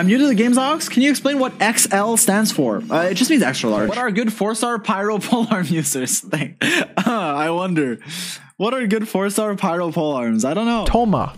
I'm new to the games, Ox. Can you explain what XL stands for? Uh, it just means extra large. What are good four star pyro polearm users? Think. Uh, I wonder. What are good four star pyro polearms? I don't know. Thoma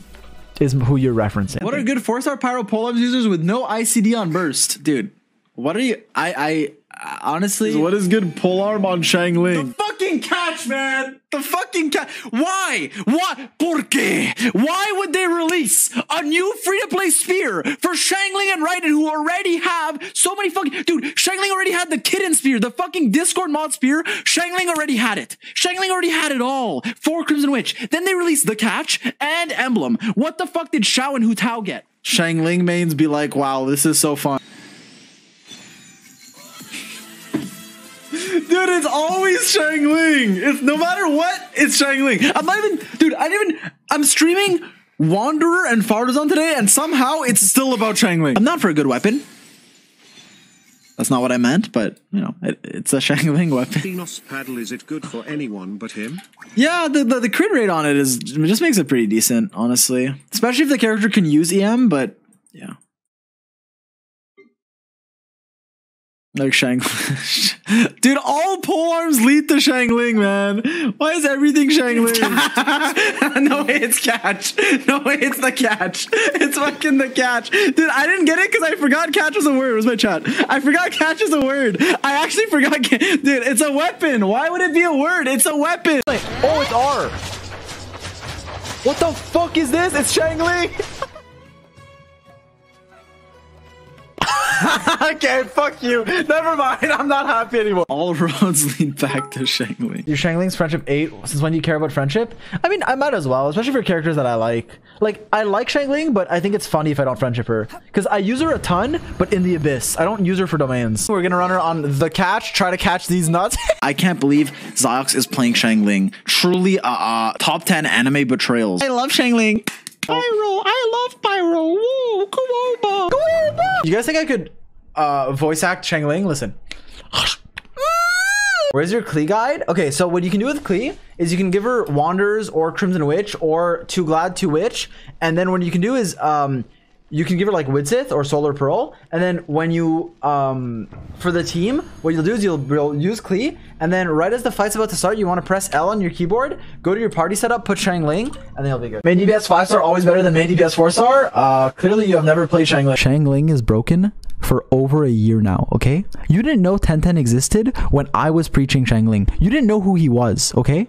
is who you're referencing. What are good four star pyro polearms users with no ICD on burst, dude? What are you? I I honestly. What is good polearm on Xiangling. The fucking catch, man. The fucking catch. Why? Why? Porque? Why would they release a new free to play spear for Xiangling and Raiden who already have so many fucking dude? Xiangling already had the Kitain spear, the fucking Discord mod spear. Xiangling already had it. Xiangling already had it all for Crimson Witch. Then they released the catch and emblem. What the fuck did Xiao and Hu Tao get? Xiangling mains be like, wow, this is so fun. Dude, it's always Xiangling. It's no matter what, it's Xiangling. I'm not even, dude. I didn't even. I'm streaming Wanderer and Fartazon today, and somehow it's still about Xiangling. I'm not for a good weapon. That's not what I meant, but you know, it, it's a Xiangling weapon. Enos paddle is it good for anyone but him? Yeah, the, the the crit rate on it is it just makes it pretty decent, honestly. Especially if the character can use EM, but yeah. Like Xiangling. Dude, all pole arms lead to Xiangling, man. Why is everything Xiangling? no way it's catch. No way it's the catch. It's fucking the catch. Dude, I didn't get it because I forgot catch was a word. Where's my chat? I forgot catch is a word. I actually forgot. Dude, it's a weapon. Why would it be a word? It's a weapon. Oh, it's R. What the fuck is this? It's Xiangling. okay, fuck you. Never mind. I'm not happy anymore. All roads lead back to Xiangling. Your Xiangling's friendship 8. Since when do you care about friendship? I mean, I might as well, especially for characters that I like. Like, I like Xiangling, but I think it's funny if I don't friendship her. Because I use her a ton, but in the abyss. I don't use her for domains. We're gonna run her on the catch, try to catch these nuts. I can't believe Ziox is playing Xiangling. Truly, uh, uh, top 10 anime betrayals. I love Xiangling. Pyro, I love Pyro. Woo, Guoba. Guoba. You guys think I could uh, voice act Xiangling? Listen. Where's your Klee guide? Okay, so what you can do with Klee is you can give her Wanderers or Crimson Witch or Too Glad to Witch. And then what you can do is um, you can give her like Widsith or Solar Pearl. And then when you, um, for the team, what you'll do is you'll, you'll use Klee. And then right as the fight's about to start, you want to press L on your keyboard, go to your party setup, put Xiangling, and then you'll be good. Main DPS 5 star always better than main DPS 4 star. Uh, clearly you have never played Xiangling. Shang Ling is broken for over a year now, okay? You didn't know Tenten existed when I was preaching Xiangling. You didn't know who he was, okay?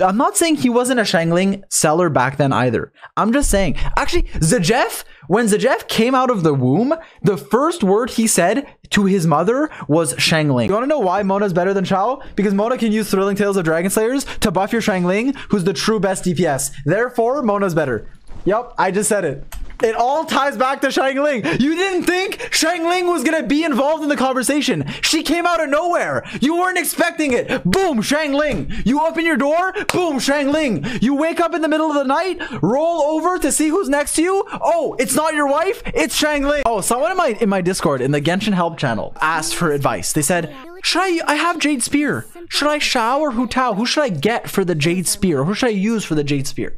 I'm not saying he wasn't a Xiangling seller back then either. I'm just saying, actually, Zajef, when Zajef came out of the womb, the first word he said to his mother was Xiangling. You wanna know why Mona's better than Chao? Because Mona can use Thrilling Tales of Dragon Slayers to buff your Xiangling, who's the true best DPS. Therefore, Mona's better. Yep, I just said it. It all ties back to Xiangling. You didn't think Xiangling was gonna be involved in the conversation. She came out of nowhere. You weren't expecting it. Boom, Xiangling. You open your door. Boom, Xiangling. You wake up in the middle of the night, roll over to see who's next to you. Oh, it's not your wife. It's Xiangling. Oh, someone in my in my Discord in the Genshin help channel asked for advice. They said, "Should I? I have Jade Spear. Should I Xiao or Hu Tao? Who should I get for the Jade Spear? Who should I use for the Jade Spear?"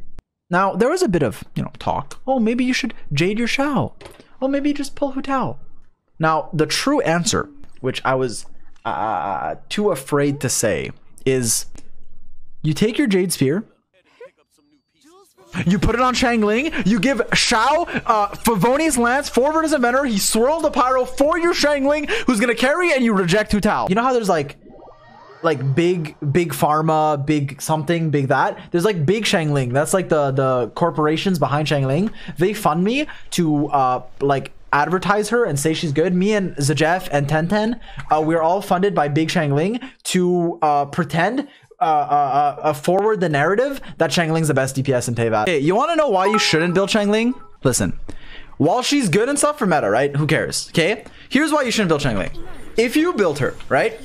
Now, there was a bit of, you know, talk. Oh, maybe you should Jade your Xiao. Oh, maybe you just pull Hu Tao. Now, the true answer, which I was uh, too afraid to say, is you take your Jade Spear, you put it on Xiangling, you give Xiao uh, Favonius Lance, forward as a mentor, he swirls the pyro for your Xiangling, who's gonna carry, and you reject Hu Tao. You know how there's like like big big pharma big something big that there's like big Xiangling that's like the the corporations behind Xiangling they fund me to uh like advertise her and say she's good me and zajef and tenten uh, we're all funded by big Xiangling to uh pretend uh, uh, uh, forward the narrative that Xiangling's the best DPS in Teyvat. Hey, you want to know why you shouldn't build Xiangling? Listen, while she's good and stuff for meta, right? Who cares? Okay, here's why you shouldn't build Xiangling. If you build her, right,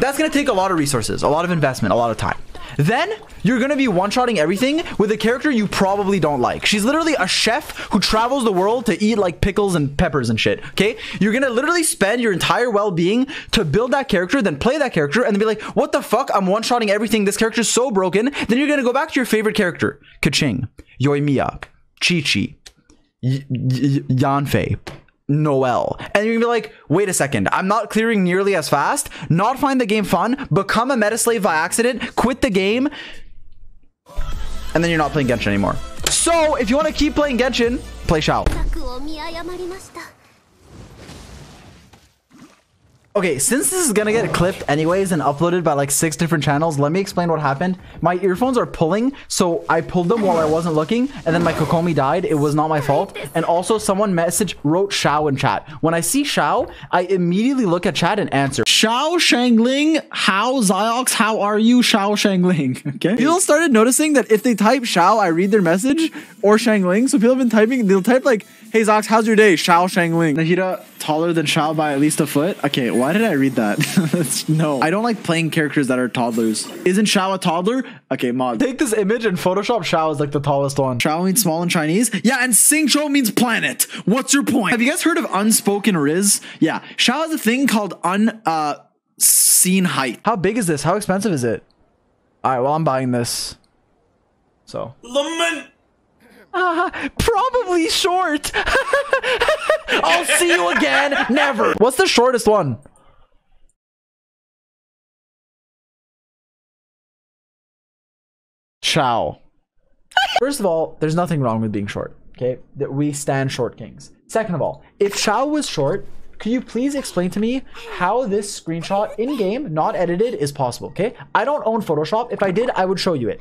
that's going to take a lot of resources, a lot of investment, a lot of time. Then you're going to be one-shotting everything with a character you probably don't like. She's literally a chef who travels the world to eat like pickles and peppers and shit. Okay? You're going to literally spend your entire well-being to build that character, then play that character and then be like, "What the fuck? I'm one-shotting everything. This character's so broken." Then you're going to go back to your favorite character, Keqing, Yoimiya, Qiqi, Yanfei, Noelle. And you're gonna be like, wait a second, I'm not clearing nearly as fast, not find the game fun, become a meta slave by accident, quit the game, and then you're not playing Genshin anymore. So if you want to keep playing Genshin, play Xiao. Okay, since this is gonna get clipped anyways and uploaded by like six different channels, let me explain what happened. My earphones are pulling, so I pulled them while I wasn't looking, and then my Kokomi died. It was not my fault. And also, someone message wrote Xiao in chat. When I see Xiao, I immediately look at chat and answer. Xiao Xiangling, how Ziox, how are you, Xiao Xiangling? Okay. People started noticing that if they type Xiao, I read their message or Xiangling. So people have been typing, they'll type like, hey Zox, how's your day? Xiao Xiangling. Nahida taller than Xiao by at least a foot. Okay, why did I read that? That's- no. I don't like playing characters that are toddlers. Isn't Xiao a toddler? Okay, mod. Take this image and Photoshop Xiao is like the tallest one. Xiao means small in Chinese. Yeah, and Xingqiu means planet. What's your point? Have you guys heard of unspoken Riz? Yeah, Xiao has a thing called un uh seen height. How big is this? How expensive is it? All right, well, I'm buying this. So. Uh, probably short. I'll see you again. Never. What's the shortest one? Chow. First of all, there's nothing wrong with being short. Okay, that we stand short kings. Second of all, if Xiao was short, could you please explain to me how this screenshot in game, not edited, is possible? Okay, I don't own Photoshop. If I did, I would show you it.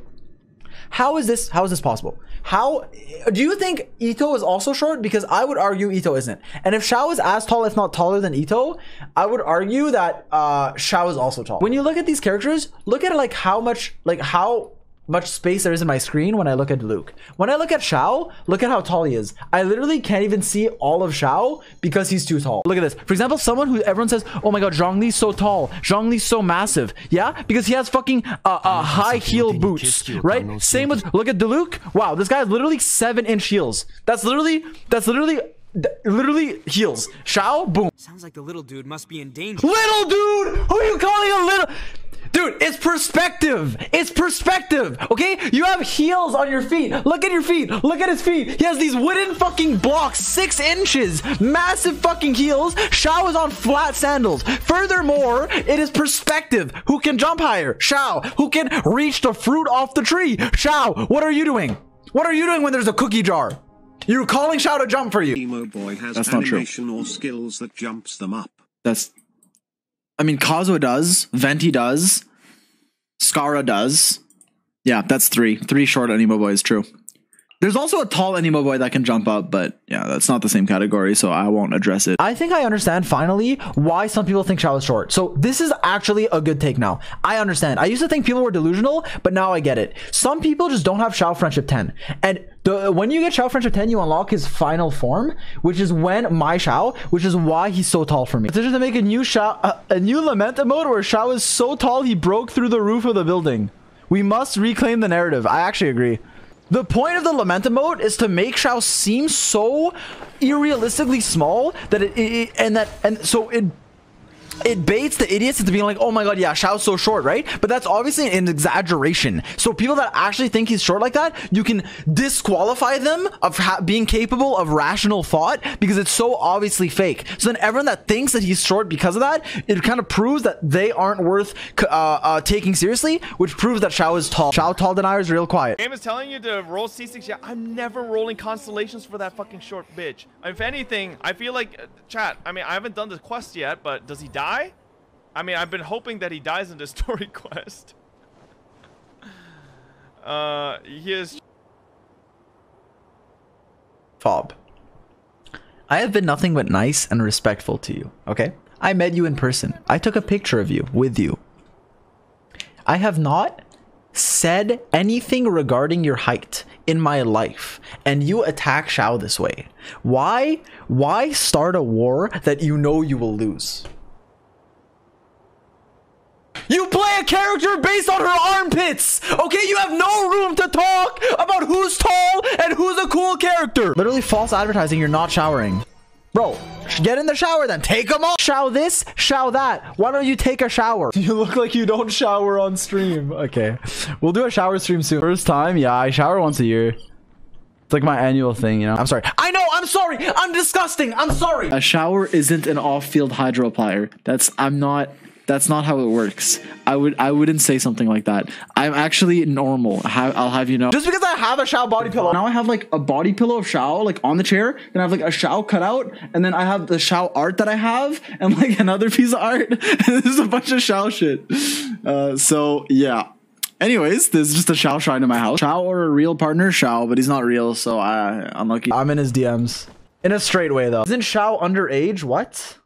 How is this? How is this possible? How do you think Itto is also short? Because I would argue Itto isn't. And if Xiao is as tall, if not taller than Itto, I would argue that uh, Xiao is also tall. When you look at these characters, look at like how much, like how much space there is in my screen when I look at Luke. When I look at Xiao, look at how tall he is. I literally can't even see all of Xiao because he's too tall. Look at this. For example, someone who everyone says, "Oh my God, Zhongli's so tall. Zhongli's so massive." Yeah, because he has fucking uh, uh, high heel boots, right? Same with look at Luke. Wow, this guy has literally seven inch heels. That's literally that's literally literally heels. Xiao, boom. Sounds like the little dude must be in danger. Little dude, who are you calling a little? Dude, it's perspective. It's perspective. Okay? You have heels on your feet. Look at your feet. Look at his feet. He has these wooden fucking blocks, six inches. Massive fucking heels. Xiao is on flat sandals. Furthermore, it is perspective. Who can jump higher? Xiao. Who can reach the fruit off the tree? Xiao. What are you doing? What are you doing when there's a cookie jar? You're calling Xiao to jump for you. Emo boy has That's not true. animation or skills that jumps them up. That's. I mean, Kazuha does. Venti does. Skara does. Yeah, that's three. Three short Anemo boys. True. There's also a tall Anemo boy that can jump up, but yeah, that's not the same category, so I won't address it. I think I understand finally why some people think Xiao is short. So this is actually a good take now. I understand. I used to think people were delusional, but now I get it. Some people just don't have Xiao Friendship 10. And the, when you get Xiao Friendship 10, you unlock his final form, which is when my Xiao, which is why he's so tall for me. Decision to make a new Xiao, uh, a new Lament mode where Xiao is so tall he broke through the roof of the building. We must reclaim the narrative. I actually agree. The point of the Lament mode is to make Xiao seem so irrealistically small that it, it, it- and that and so it it baits the idiots into being like, oh my god, yeah, Xiao's so short, right? But that's obviously an exaggeration. So people that actually think he's short like that, you can disqualify them of being capable of rational thought because it's so obviously fake. So then everyone that thinks that he's short because of that, it kind of proves that they aren't worth uh, uh, taking seriously, which proves that Xiao is tall. Xiao tall deniers real quiet. Game is telling you to roll C6. Yeah, I'm never rolling constellations for that fucking short bitch. If anything, I feel like, uh, chat, I mean, I haven't done the quest yet, but does he die? I mean, I've been hoping that he dies in the story quest. Uh, he is Fob. I have been nothing but nice and respectful to you, okay? I met you in person. I took a picture of you with you. I have not said anything regarding your height in my life, and you attack Xiao this way. Why? Why start a war that you know you will lose? You play a character based on her armpits! Okay, you have no room to talk about who's tall and who's a cool character! Literally false advertising, you're not showering. Bro, get in the shower then. Take them off. Show this, show that. Why don't you take a shower? You look like you don't shower on stream. Okay. We'll do a shower stream soon. First time? Yeah, I shower once a year. It's like my annual thing, you know. I'm sorry. I know. I'm sorry. I'm disgusting. I'm sorry. A shower isn't an off-field hydro applier. That's I'm not. That's not how it works. I would I wouldn't say something like that. I'm actually normal. I'll have you know. Just because I have a Xiao body pillow. now I have like a body pillow of Xiao like on the chair. Then I have like a Xiao cut out, and then I have the Xiao art that I have, and like another piece of art. and there's a bunch of Xiao shit. Uh, so yeah. Anyways, there's just a Xiao shrine in my house. Xiao or a real partner, Xiao, but he's not real, so I unlucky. I'm in his DMs. In a straight way though. Isn't Xiao underage? What?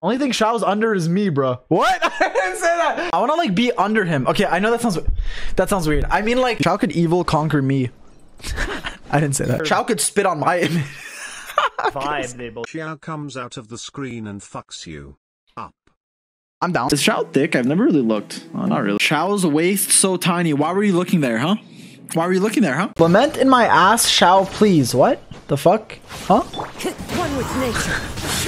Only thing Xiao's under is me, bro. What? I didn't say that. I want to like be under him. Okay, I know that sounds that sounds weird. I mean like Xiao could evil conquer me. I didn't say that. Xiao could spit on my image. Vibe, they both. Xiao comes out of the screen and fucks you up. I'm down. Is Xiao thick? I've never really looked. Oh, not really. Xiao's waist so tiny. Why were you looking there, huh? Why were you looking there, huh? Lament in my ass, Xiao, please. What? The fuck? Huh?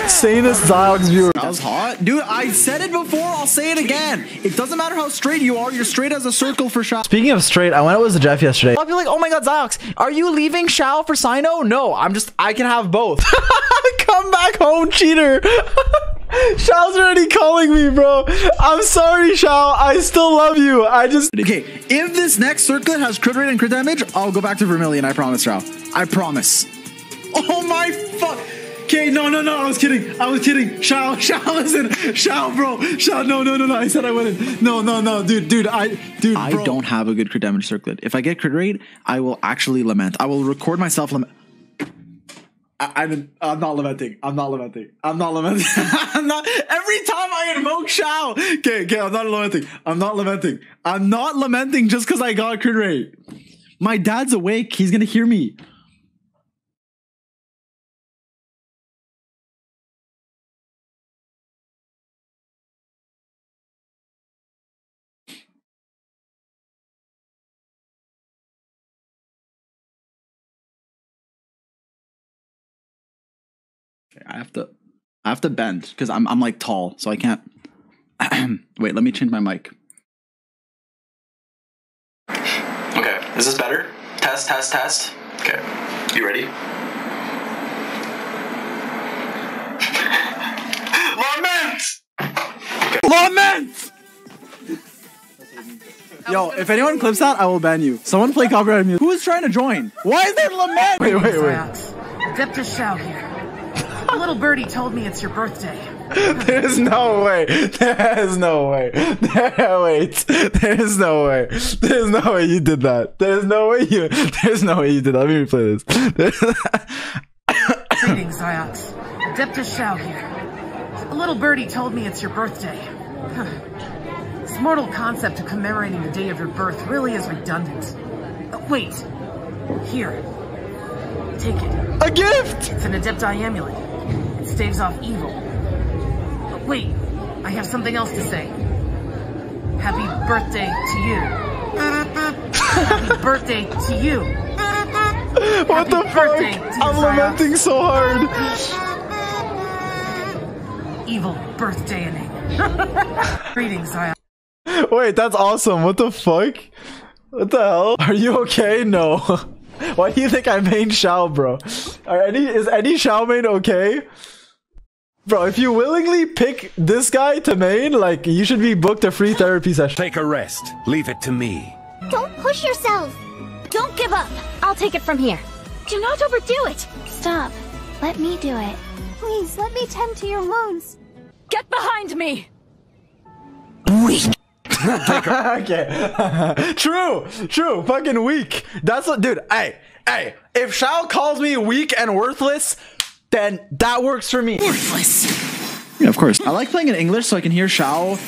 Saying this Ziox viewer. That was hot. Dude, I said it before, I'll say it again. It doesn't matter how straight you are, you're straight as a circle for Xiao. Speaking of straight, I went out with Jeff yesterday. I'll be like, oh my god, Ziox, are you leaving Xiao for Cyno? No, I'm just, I can have both. Come back home, cheater. Xiao's already calling me, bro. I'm sorry, Xiao. I still love you. I just. Okay, if this next circlet has crit rate and crit damage, I'll go back to Vermilion, I promise, Xiao. I promise. Oh my fuck. Okay, no, no, no, I was kidding. I was kidding. Xiao, Xiao, listen. Xiao, bro. Xiao, no, no, no, no. I said I wouldn't. No, no, no, dude, dude, I, dude, I don't have a good crit damage circlet. If I get crit rate, I will actually lament. I will record myself lament. I, I'm, I'm not lamenting. I'm not lamenting. I'm not lamenting. I'm not. Every time I invoke Xiao. Okay, okay, I'm not lamenting. I'm not lamenting. I'm not lamenting just because I got crit rate. My dad's awake. He's gonna hear me. I have to I have to bend because I'm I'm like tall, so I can't wait, let me change my mic. Okay, is this better? Test, test, test. Okay, you ready? Lament! Lament! Yo, if anyone clips that, I will ban you. Someone play copyrighted music. Who is trying to join? Why is there lament? Wait, wait, wait. Adeptus Xiao here. A little birdie told me it's your birthday. There's no way. There's no way. There, wait. There's no way. There's no way you did that. There's no way you. There's no way you did that. Let me replay this. Greetings, Ziox. Adeptus Xiao here. A little birdie told me it's your birthday. this mortal concept of commemorating the day of your birth really is redundant. Uh, wait. Here. Take it. A gift! It's an Adepti amulet. Staves off evil. But wait, I have something else to say. Happy birthday to you. Happy birthday to you. What the birthday fuck? I'm lamenting so hard. Evil birthday birthdaying. Greetings, Zion. Wait, that's awesome. What the fuck? What the hell? Are you okay? No. Why do you think I main Xiao, bro? Are any is any Xiao main okay? Bro, if you willingly pick this guy to main, like you should be booked a free therapy session. Take a rest. Leave it to me. Don't push yourself. Don't give up. I'll take it from here. Do not overdo it. Stop. Let me do it. Please, let me tend to your wounds. Get behind me! Weak. okay. true, true. Fucking weak. That's what, dude. Hey, hey. If Xiao calls me weak and worthless, then that works for me. Yeah, of course. I like playing in English so I can hear Xiao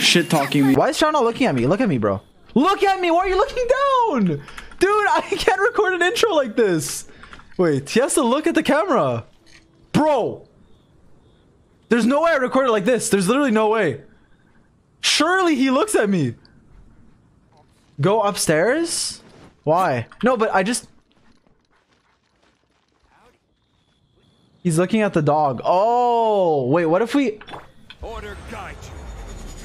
shit talking me. Why is Xiao not looking at me? Look at me, bro. Look at me. Why are you looking down? Dude, I can't record an intro like this. Wait, he has to look at the camera. Bro. There's no way I recorded it like this. There's literally no way. Surely he looks at me. Go upstairs? Why? No, but I just... He's looking at the dog. Oh, wait, what if we... Order guide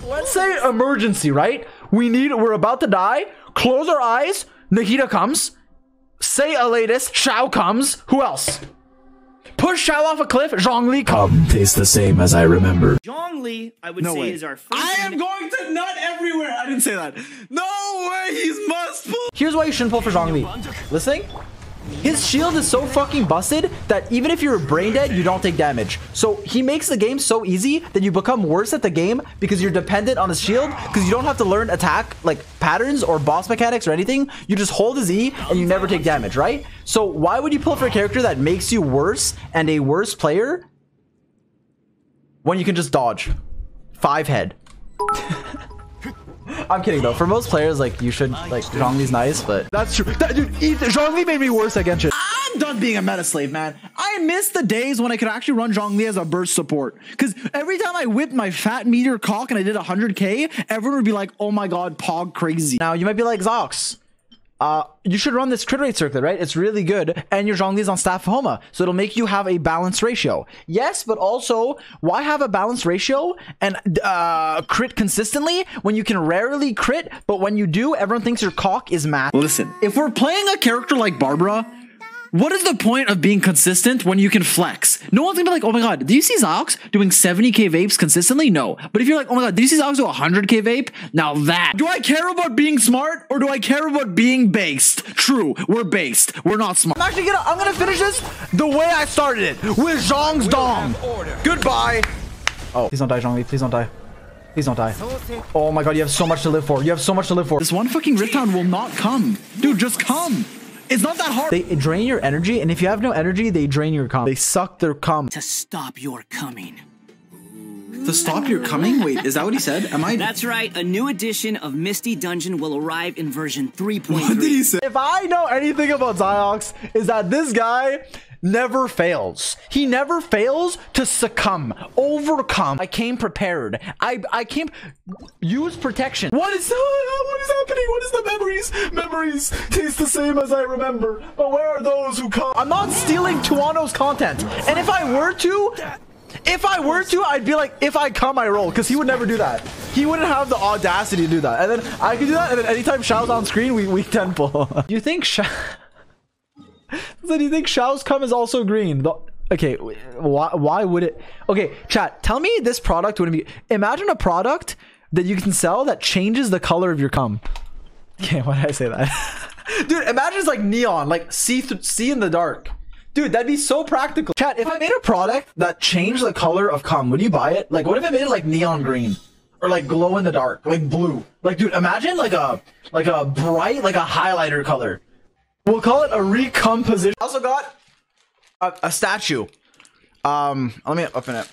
you. Let's say emergency, right? We need, we're about to die. Close our eyes. Nahida comes. say a latest, Xiao comes. Who else? Push Xiao off a cliff, Zhongli comes. Tastes the same as I remember. Zhongli, I would No say, way. is our first. I am going to nut everywhere. I didn't say that. No way. He's must pull. Here's why you shouldn't pull for Zhongli. Listening? His shield is so fucking busted that even if you're brain dead, you don't take damage. So he makes the game so easy that you become worse at the game because you're dependent on his shield because you don't have to learn attack like patterns or boss mechanics or anything. You just hold his E and you never take damage, right? So why would you pull for a character that makes you worse and a worse player when you can just dodge? Five head. I'm kidding though. For most players, like you should like Zhongli's nice, but that's true. That, dude, Zhongli made me worse against it. I'm done being a meta slave, man. I miss the days when I could actually run Zhongli as a burst support. Because every time I whipped my fat meteor cock and I did 100k, everyone would be like, oh my god, Pog crazy. Now you might be like Zox. Uh, you should run this crit rate circuit, right? It's really good, and your Zhongli's on staff Homa, so it'll make you have a balanced ratio. Yes, but also, why have a balanced ratio and uh, crit consistently when you can rarely crit, but when you do, everyone thinks your cock is mad. Listen, if we're playing a character like Barbara, what is the point of being consistent when you can flex? No one's gonna be like, oh my god, do you see Zox doing 70k vapes consistently? No. But if you're like, oh my god, do you see Zox do 100k vape? Now that. Do I care about being smart or do I care about being based? True, we're based. We're not smart. I'm actually gonna, I'm gonna finish this the way I started it, with Zhong's Dong. Goodbye. Oh, please don't die, Zhongli. Please don't die. Please don't die. Oh my god, you have so much to live for. You have so much to live for. This one fucking Riptown will not come. Dude, just come. It's not that hard. They drain your energy, and if you have no energy, they drain your cum. They suck their cum. To stop your coming. To stop your coming? Wait, is that what he said? Am I? That's right. A new edition of Misty Dungeon will arrive in version 3.3. What did he say? If I know anything about Ziox, is that this guy never fails. He never fails to succumb, overcome. I came prepared. I I came use protection. What is what is happening? What is the memories? Memories taste the same as I remember. But where are those who come? I'm not stealing Tuano's content. And if I were to, if I were to, I'd be like, if I come, I roll, because he would never do that. He wouldn't have the audacity to do that. And then I could do that, and then anytime Xiao's on screen, we we temple. you think Xiao? so do you think Xiao's cum is also green? The- okay, why why would it? Okay, chat. Tell me this product wouldn't be. Imagine a product that you can sell that changes the color of your cum. Okay, why did I say that? Dude, imagine it's like neon, like see th- see in the dark. Dude, that'd be so practical. Chat, if I made a product that changed the color of cum, would you buy it? Like, what if I made it like neon green? Or like glow in the dark, like blue. Like, dude, imagine like a like a bright, like a highlighter color. We'll call it a recomposition. Also got a, a statue. Um, let me open it.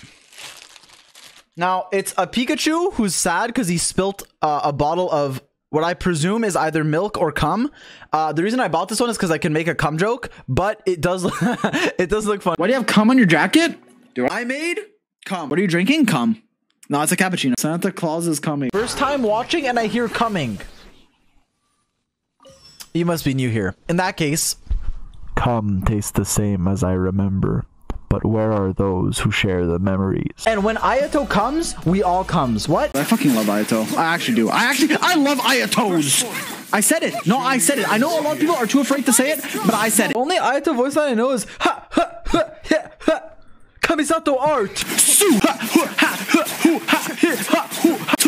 Now it's a Pikachu who's sad because he spilt uh, a bottle of what I presume is either milk or cum. Uh, the reason I bought this one is because I can make a cum joke, but it does it does look fun. Why do you have cum on your jacket? Do I made cum? What are you drinking? Cum. No, it's a cappuccino. Santa Claus is coming. First time watching and I hear coming. You must be new here. In that case, Cum tastes the same as I remember. But where are those who share the memories? and when Ayato comes, we all comes. What? I fucking love Ayato. I actually do. I actually, I love Ayatos. I said it. No, I said it. I know a lot of people are too afraid to say it, but I said it. Only Ayato voice line I know is ha ha ha ha ha. Kamisato art. Su, ha, hu, ha, hu, hu, ha, hi, ha, hu, ha, ha,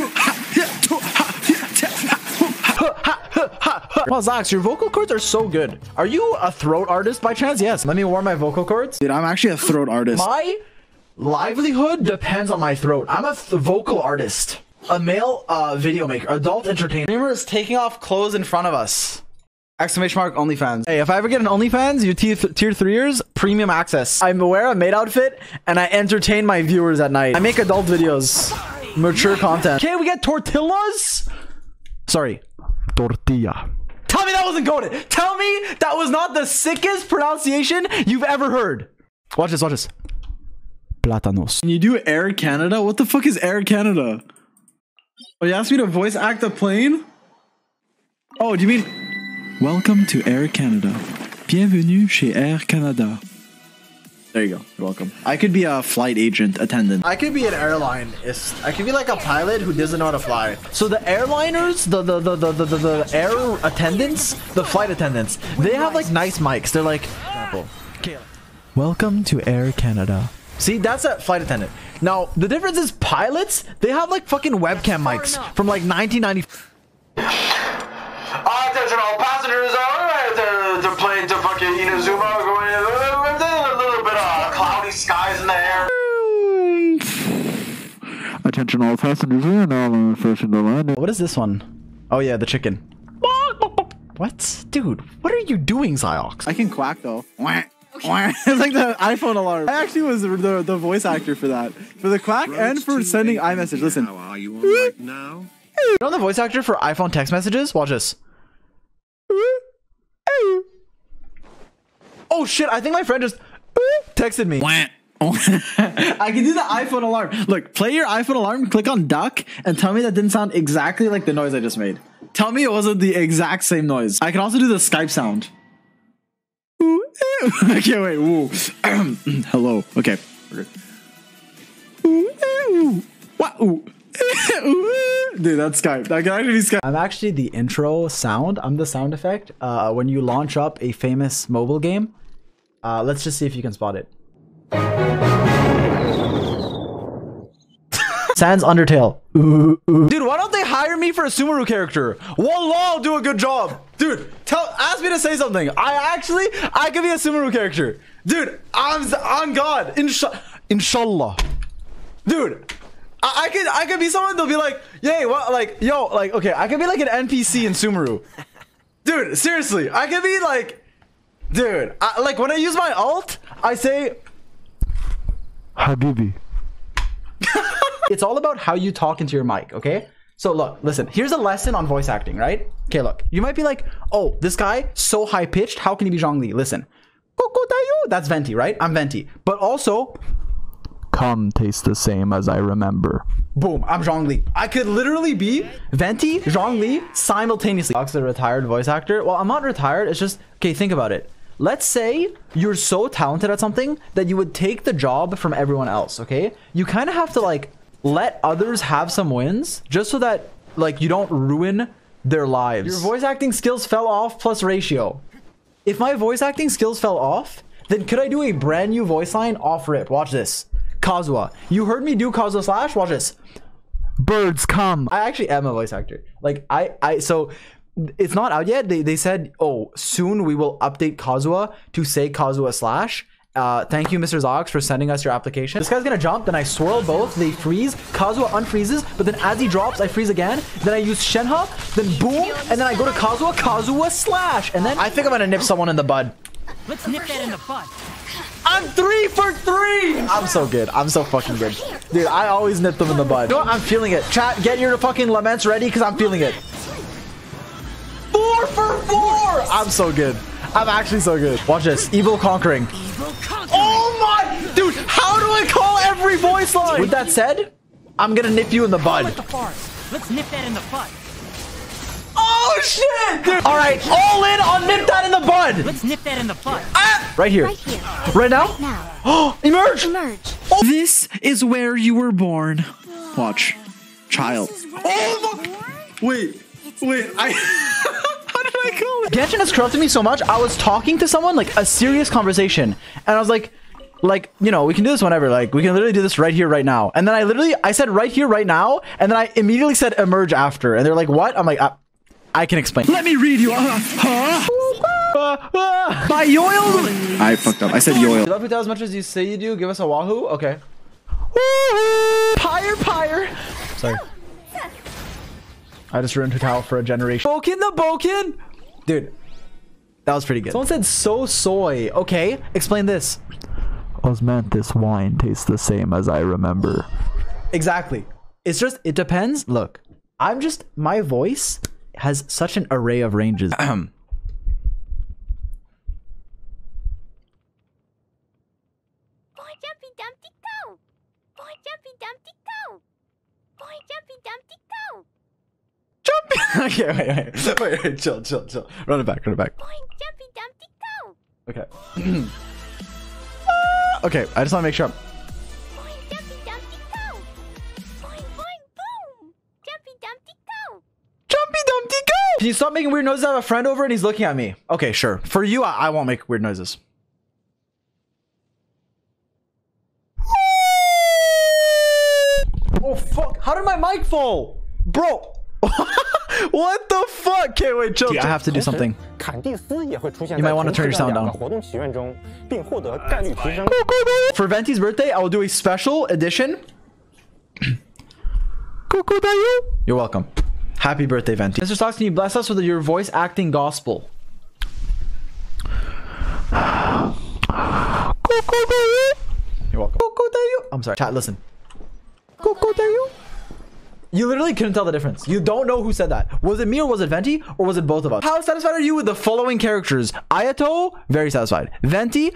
ha. Well, Zax, your vocal cords are so good. Are you a throat artist by chance? Yes. Let me warm my vocal cords. Dude, I'm actually a throat artist. My livelihood depends on my throat. I'm a th- vocal artist. A male uh, video maker, adult entertainer. Streamer is taking off clothes in front of us. Exclamation mark OnlyFans. Hey, if I ever get an OnlyFans, you tier, tier threeers, premium access. I wear a maid outfit and I entertain my viewers at night. I make adult videos, mature content. Okay, we get tortillas. Sorry, Tortilla. Tell me that wasn't goaded. Tell me that was not the sickest pronunciation you've ever heard. Watch this, watch this. Plátanos. Can you do Air Canada? What the fuck is Air Canada? Oh, you asked me to voice act a plane? Oh, do you mean Welcome to Air Canada. Bienvenue chez Air Canada. There you go. You're welcome. I could be a flight agent attendant. I could be an airline. I could be like a pilot who doesn't know how to fly. So the airliners, the the the the the, the, the air attendants, the flight attendants, they have like nice mics. They're like, Welcome to Air Canada. See, that's a flight attendant. Now, the difference is pilots, they have like fucking webcam mics from like 1990. Attention all passengers, alright, the, the plane to fucking Inazuma going a little bit of cloudy skies in the air. Attention all passengers, we are now on fresh in the line. What is this one? Oh yeah, the chicken. What? Dude, what are you doing, Zyox? I can quack though. Wah, wah. it's like the iPhone alarm. I actually was the, the voice actor for that. For the quack and for sending iMessage. Listen. How are you all right now? You know the voice actor for iPhone text messages? Watch this. Oh shit, I think my friend just texted me. I can do the iPhone alarm. Look, play your iPhone alarm, click on duck, and tell me that didn't sound exactly like the noise I just made. Tell me it wasn't the exact same noise. I can also do the Skype sound. okay, wait. Woo. Hello. Okay. What? Dude, that's Skype. That can actually be Skype. I'm actually the intro sound. I'm the sound effect. Uh, when you launch up a famous mobile game, uh, let's just see if you can spot it. Sans Undertale. Dude, why don't they hire me for a Sumeru character? Wallah, I'll do a good job. Dude, tell ask me to say something. I actually I could be a Sumeru character. Dude, I'm on God. Insha inshallah. Dude, I, I could I could be someone they'll be like, yay, what like yo, like okay, I could be like an NPC in Sumeru. Dude, seriously, I could be like Dude, I, like when I use my alt, I say Habibi. it's all about how you talk into your mic, okay? So look, listen, here's a lesson on voice acting, right? Okay, look, you might be like, oh, this guy, so high pitched, how can he be Zhongli? Listen, that's Venti, right? I'm Venti. But also, Come tastes the same as I remember. boom, I'm Zhongli. I could literally be Venti, Zhongli simultaneously. Fox, a retired voice actor. Well, I'm not retired. It's just, okay, think about it. Let's say you're so talented at something that you would take the job from everyone else, okay? You kind of have to like let others have some wins just so that like you don't ruin their lives. Your voice acting skills fell off plus ratio. If my voice acting skills fell off, then could I do a brand new voice line off rip? Watch this. Kazuha. You heard me do Kazuha slash? Watch this. Birds come. I actually am a voice actor. Like I I so it's not out yet. They they said, "Oh, soon we will update Kazuha to say Kazuha slash." Uh, thank you, Mr. Zox, for sending us your application. This guy's gonna jump, then I swirl both, they freeze, Kazuha unfreezes, but then as he drops, I freeze again, then I use Shenhe, then boom, and then I go to Kazuha, Kazuha slash, and then I think I'm gonna nip someone in the bud. Let's nip that in the bud. I'm three for three! I'm so good. I'm so fucking good. Dude, I always nip them in the bud. You know what? I'm feeling it. Chat, get your fucking laments ready because I'm feeling it. Four for four! I'm so good. I'm actually so good. Watch this. Evil conquering. Oh my! Dude, how do I call every voice line? With that said, I'm gonna nip you in the bud. Let's nip that in the bud. Oh shit! All right, all in on nip that in the bud. Let's nip that in the bud. Ah! Right here. Right here. Right now? Right now. Oh, emerge! Emerge. Oh. This is where you were born. Watch. Child. Oh my. Wait. Wait. I. How did I call it? Genshin has corrupted me so much. I was talking to someone, like a serious conversation, and I was like, like, you know, we can do this whenever. Like, we can literally do this right here, right now. And then I literally, I said right here, right now, and then I immediately said emerge after. And they're like, what? I'm like, I, I can explain. Let me read you. Uh, huh? My yoil. I fucked up. I said You yoil. love it as much as you say you do. Give us a wahoo. Okay. Pyre, pyre. Sorry. I just ruined Total for a generation. Boken the Boken! Dude, that was pretty good. Someone said so soy. Okay, explain this. Osmanthus wine tastes the same as I remember. Exactly. It's just, it depends. Look, I'm just, my voice has such an array of ranges. Ahem. Boy Jumpy Dumpty go! Boy Jumpy Dumpty go! Boy Jumpy Dumpty go! okay, wait, wait, wait, wait, chill, chill, chill. Run it back, run it back. Jumpy Dumpty go! Okay. okay, I just want to make sure. I'm boing jumpy Dumpty Go! Can you stop making weird noises? I have a friend over and he's looking at me. Okay, sure. For you, I, I won't make weird noises. Oh fuck! How did my mic fall, bro? what the fuck? Okay, wait, chill. I have to do something. 坎蒂斯也会出现 You 在 might want to 同 turn 时 your 的 sound 两个 down. 活动祈愿中，并获得概率提升。 For Venti's birthday, I will do a special edition. You're welcome. Happy birthday, Venti. Mr. Stocks, can you bless us with your voice acting gospel? You're welcome. I'm sorry. Chat, listen. You literally couldn't tell the difference. You don't know who said that. Was it me or was it Venti or was it both of us? How satisfied are you with the following characters? Ayato, very satisfied. Venti,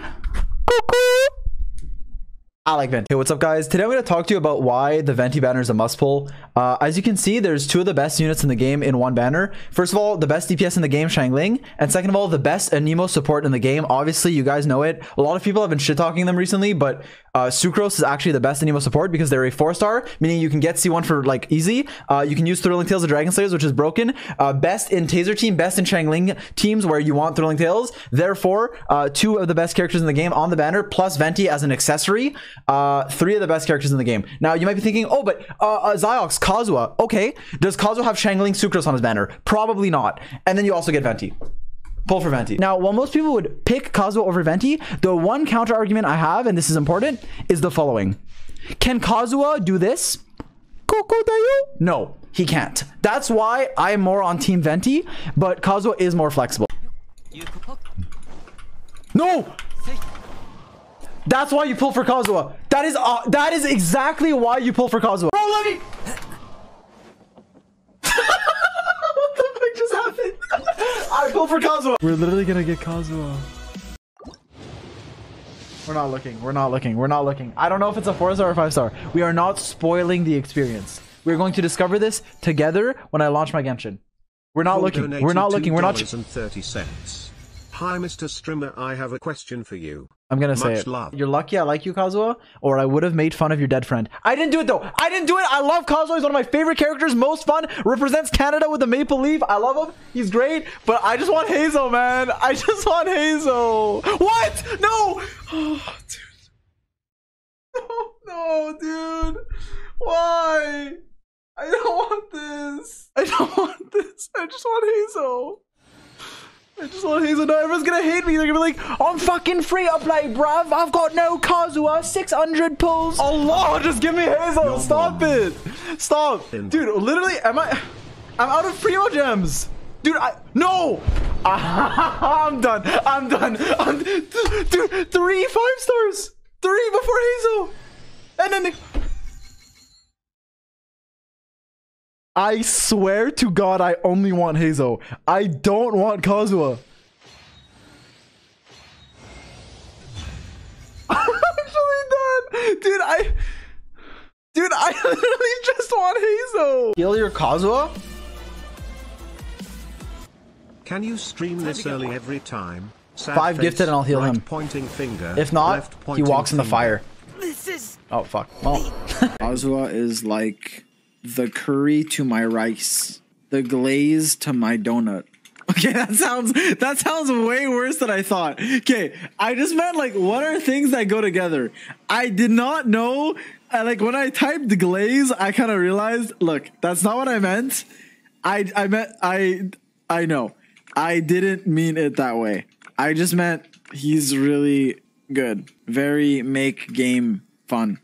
I like Venti. Hey, what's up, guys? Today I'm going to talk to you about why the Venti banner is a must pull. Uh, as you can see, there's two of the best units in the game in one banner. First of all, the best DPS in the game, Xiangling. And second of all, the best Anemo support in the game. Obviously, you guys know it. A lot of people have been shit talking them recently, but uh, Sucrose is actually the best Anemo support because they're a four star, meaning you can get C1 for like easy. Uh, you can use Thrilling Tales of Dragon Slayers, which is broken. Uh, best in Taser Team, best in Xiangling teams where you want Thrilling Tales. Therefore, uh, two of the best characters in the game on the banner, plus Venti as an accessory. Uh, three of the best characters in the game. Now, you might be thinking, oh, but uh, Ziox, Kazuha. Okay, does Kazuha have Xiangling Sucrose on his banner? Probably not. And then you also get Venti. Pull for Venti. Now, while most people would pick Kazuha over Venti, the one counter argument I have, and this is important, is the following. Can Kazuha do this? No, he can't. That's why I'm more on Team Venti, but Kazuha is more flexible. No! That's why you pull for Kazuha. That is uh, that is exactly why you pull for Kazuha. Bro, let me. what the fuck just happened? I for Kazuha. We're literally gonna get Kazuha. We're not looking. We're not looking. We're not looking. I don't know if it's a four star or five star. We are not spoiling the experience. We're going to discover this together when I launch my Genshin. We're not Who looking. We're not looking. We're not. $2.30. Hi, Mr. Streamer. I have a question for you. I'm gonna say Much it. love. You're lucky I like you, Kazuha, or I would have made fun of your dead friend. I didn't do it though. I didn't do it. I love Kazuha. He's one of my favorite characters. Most fun. Represents Canada with the maple leaf. I love him. He's great. But I just want Hazel, man. I just want Hazel. What? No. Oh, dude. No, dude. Why? I don't want this. I don't want this. I just want Hazel. I just want Hazel. No, everyone's gonna hate me. They're gonna be like, I'm fucking free to play, bruv. I've got no Kazuha. 600 pulls. Allah, just give me Hazel. Stop it. Stop. Dude, literally, am I. I'm out of Primogems. Dude, I. No! I'm done. I'm done. I'm. Dude, three five stars. Three before Hazel. And then. I swear to God, I only want Heizou. I don't want Kazuha. I'm actually done. Dude, I... Dude, I literally just want Heizou. Heal your Kazuha? Can you stream this early every time? Sad Five face, gifted and I'll heal right him. Pointing finger. If not, left he pointing walks in the fire. This is Oh, fuck. Well, Kazuha is like the curry to my rice, the glaze to my donut. Okay, that sounds that sounds way worse than I thought. Okay, I just meant like what are things that go together? I did not know. I, like when I typed glaze, I kind of realized. Look, that's not what I meant. I I meant I I know. I didn't mean it that way. I just meant he's really good. Very make game fun.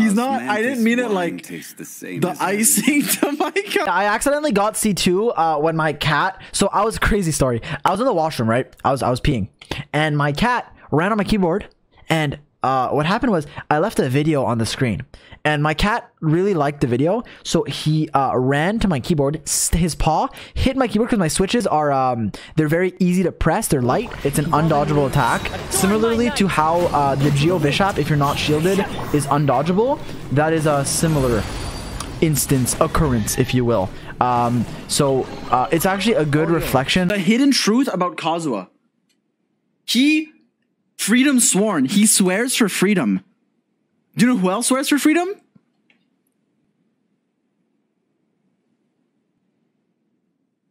He's not. I didn't mean it like the icing to my cup. I accidentally got C2 uh, when my cat. So I was crazy story. I was in the washroom, right? I was I was peeing, and my cat ran on my keyboard. And uh, what happened was I left a video on the screen, and my cat really liked the video, so he uh, ran to my keyboard. His paw hit my keyboard because my switches are um they're very easy to press. They're light. It's an undodgeable attack. Similarly to how uh, the Geo Bishop, if you're not shielded, is undodgeable. That is a similar instance occurrence if you will um so uh it's actually a good reflection The hidden truth about Kazuha. He Freedom sworn. He swears for freedom. Do you know who else swears for freedom?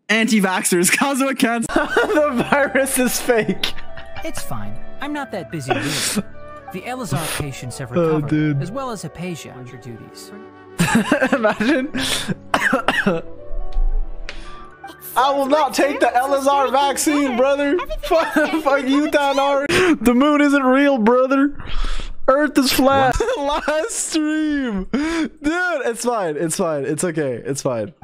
Anti-vaxxers. Kazuha can't. the virus is fake. It's fine. I'm not that busy really. The Eleazar patients have Oh, recovered, dude. as well as Hypatia on your duties. Imagine. I will not take the Eleazar vaccine, brother. Fuck, fuck you, Tanar. The moon isn't real, brother. Earth is flat. Last stream. Dude, it's fine. It's fine. It's okay. It's fine.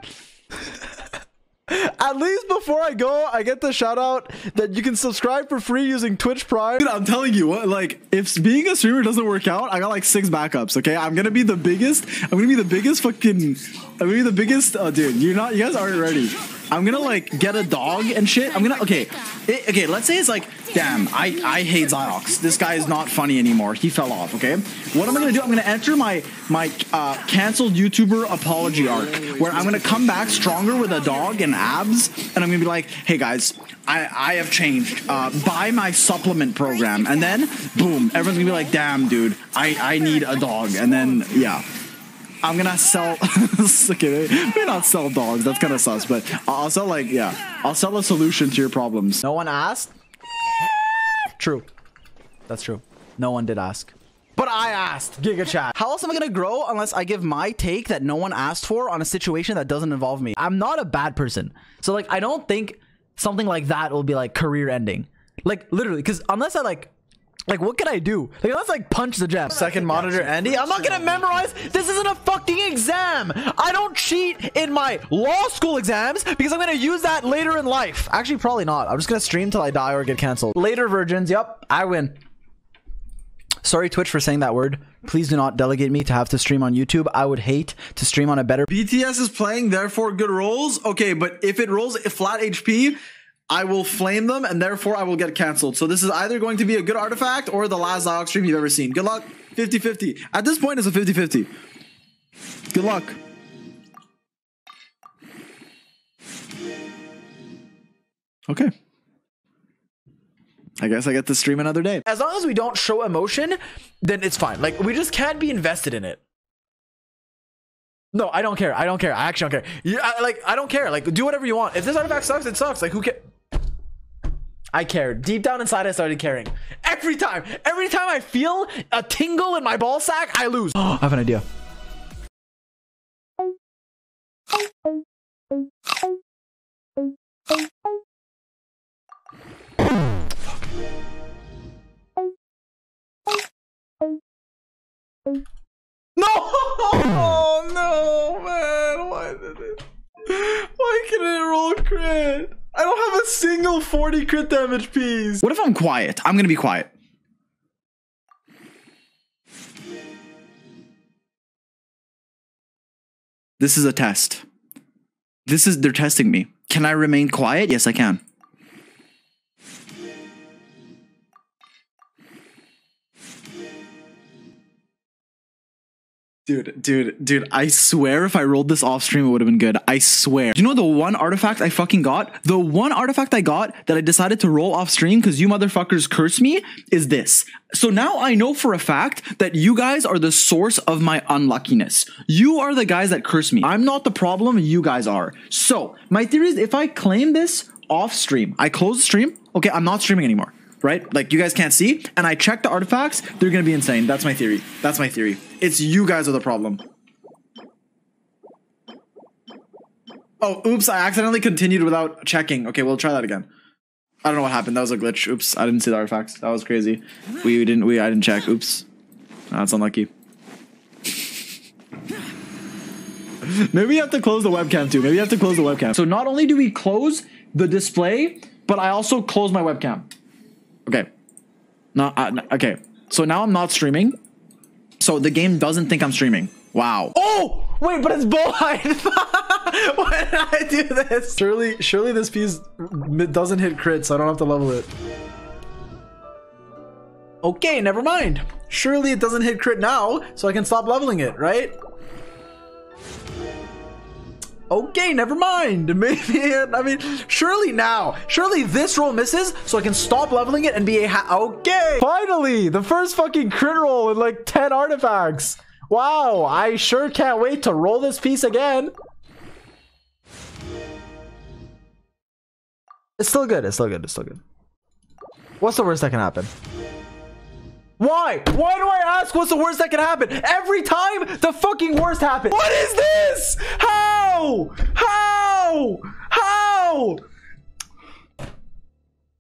At least before I go, I get the shout out that you can subscribe for free using Twitch Prime. Dude, I'm telling you what, like, if being a streamer doesn't work out, I got like six backups. Okay, I'm gonna be the biggest. I'm gonna be the biggest fucking. Gonna be the biggest. Oh, dude, you're not. You guys aren't ready. I'm gonna like get a dog and shit. I'm gonna. Okay, it, okay. Let's say it's like, damn, I I hate Ziox. This guy is not funny anymore. He fell off. Okay, what am I gonna do? I'm gonna enter my my uh, canceled YouTuber apology arc, where I'm gonna come back stronger with a dog and abs, and I'm gonna be like, hey guys, I, I have changed. Uh, buy my supplement program, and then boom, everyone's gonna be like, "Damn, dude, I, I need a dog." And then yeah, I'm gonna sell. okay, maybe not sell dogs. That's kind of sus, but I'll sell like yeah, I'll sell a solution to your problems. No one asked. True. That's true. No one did ask. But I asked. Giga chat. How else am I gonna grow unless I give my take that no one asked for on a situation that doesn't involve me? I'm not a bad person. So like I don't think something like that will be like career ending. Like literally, because unless I like like what can I do? Like unless I like punch the gem. Second monitor Andy. I'm not gonna memorize. This isn't a fucking exam. I don't cheat in my law school exams because I'm gonna use that later in life. Actually, probably not. I'm just gonna stream till I die or get canceled. Later virgins. Yep, I win. Sorry, Twitch, for saying that word. Please do not delegate me to have to stream on YouTube. I would hate to stream on a better. BTS is playing, therefore good rolls. Okay, but if it rolls flat HP, I will flame them and therefore I will get canceled. So this is either going to be a good artifact or the last Ziox stream you've ever seen. Good luck. 50-50. At this point, it's a 50-50. Good luck. Okay. I guess I get to stream another day. As long as we don't show emotion, then it's fine. Like we just can't be invested in it. No, I don't care. I don't care. I actually don't care. You, I, like I don't care. Like do whatever you want. If this artifact sucks, it sucks. Like who cares? I cared. Deep down inside, I started caring. Every time, every time I feel a tingle in my ball sack, I lose. Oh, I have an idea. No! Oh no, man! Why did it? Why can it roll crit? I don't have a single 40 crit damage piece. What if I'm quiet? I'm gonna be quiet. This is a test. This is they're testing me. Can I remain quiet? Yes, I can. Dude, dude, dude, I swear if I rolled this off stream, it would have been good. I swear. Do You know the one artifact I fucking got? The one artifact I got that I decided to roll off stream because you motherfuckers curse me is this. So now I know for a fact that you guys are the source of my unluckiness. You are the guys that curse me. I'm not the problem, you guys are. So my theory is if I claim this off stream, I close the stream, okay, I'm not streaming anymore right? Like you guys can't see, and I check the artifacts, they're gonna be insane. That's my theory. That's my theory. It's you guys are the problem. Oh, oops, I accidentally continued without checking. Okay, we'll try that again. I don't know what happened. That was a glitch. Oops, I didn't see the artifacts. That was crazy. We didn't we I didn't check. Oops. That's unlucky. Maybe you have to close the webcam too. Maybe you have to close the webcam. So not only do we close the display, but I also close my webcam. Okay. No, uh, no, okay. So now I'm not streaming. So the game doesn't think I'm streaming. Wow. Oh! Wait, but it's bullhide. Why did I do this? Surely, surely this piece doesn't hit crit, so I don't have to level it. Okay, never mind. Surely it doesn't hit crit now, so I can stop leveling it, right? Okay, never mind. Maybe, I mean, surely now, surely this roll misses so I can stop leveling it and be a Okay. Finally, the first fucking crit roll with like 10 artifacts. Wow, I sure can't wait to roll this piece again. It's still good. It's still good. It's still good. What's the worst that can happen? Why? Why do I ask what's the worst that can happen? Every time the fucking worst happens. What is this? How? How? How?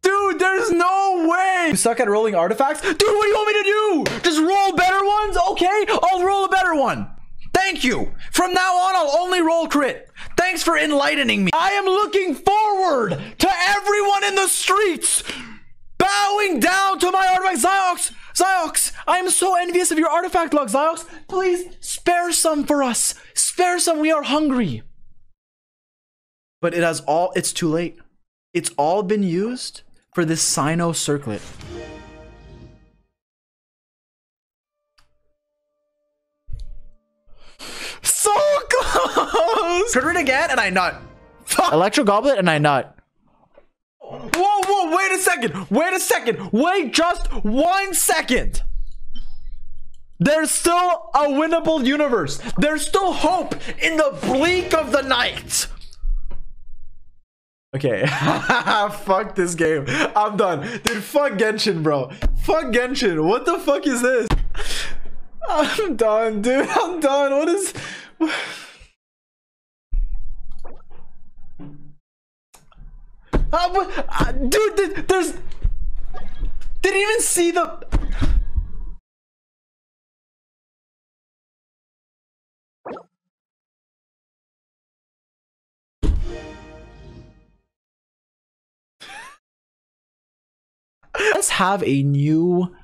Dude, there's no way. You suck at rolling artifacts? Dude, what do you want me to do? Just roll better ones? Okay, I'll roll a better one. Thank you. From now on, I'll only roll crit. Thanks for enlightening me. I am looking forward to everyone in the streets bowing down to my artifact. Ziox, I am so envious of your artifact log, Ziox. Please spare some for us. Spare some. We are hungry. But it has all, it's too late. It's all been used for this Cyno circlet. So close! Crit again and I nut. Electro Goblet and I nut. Whoa, wait a second. Wait a second. Wait just one second. There's still a winnable universe. There's still hope in the bleak of the night. Okay. fuck this game. I'm done. Dude, fuck Genshin, bro. Fuck Genshin. What the fuck is this? I'm done, dude. I'm done. What is. Uh, uh, dude, th- there's. Didn't even see the. Let's have a new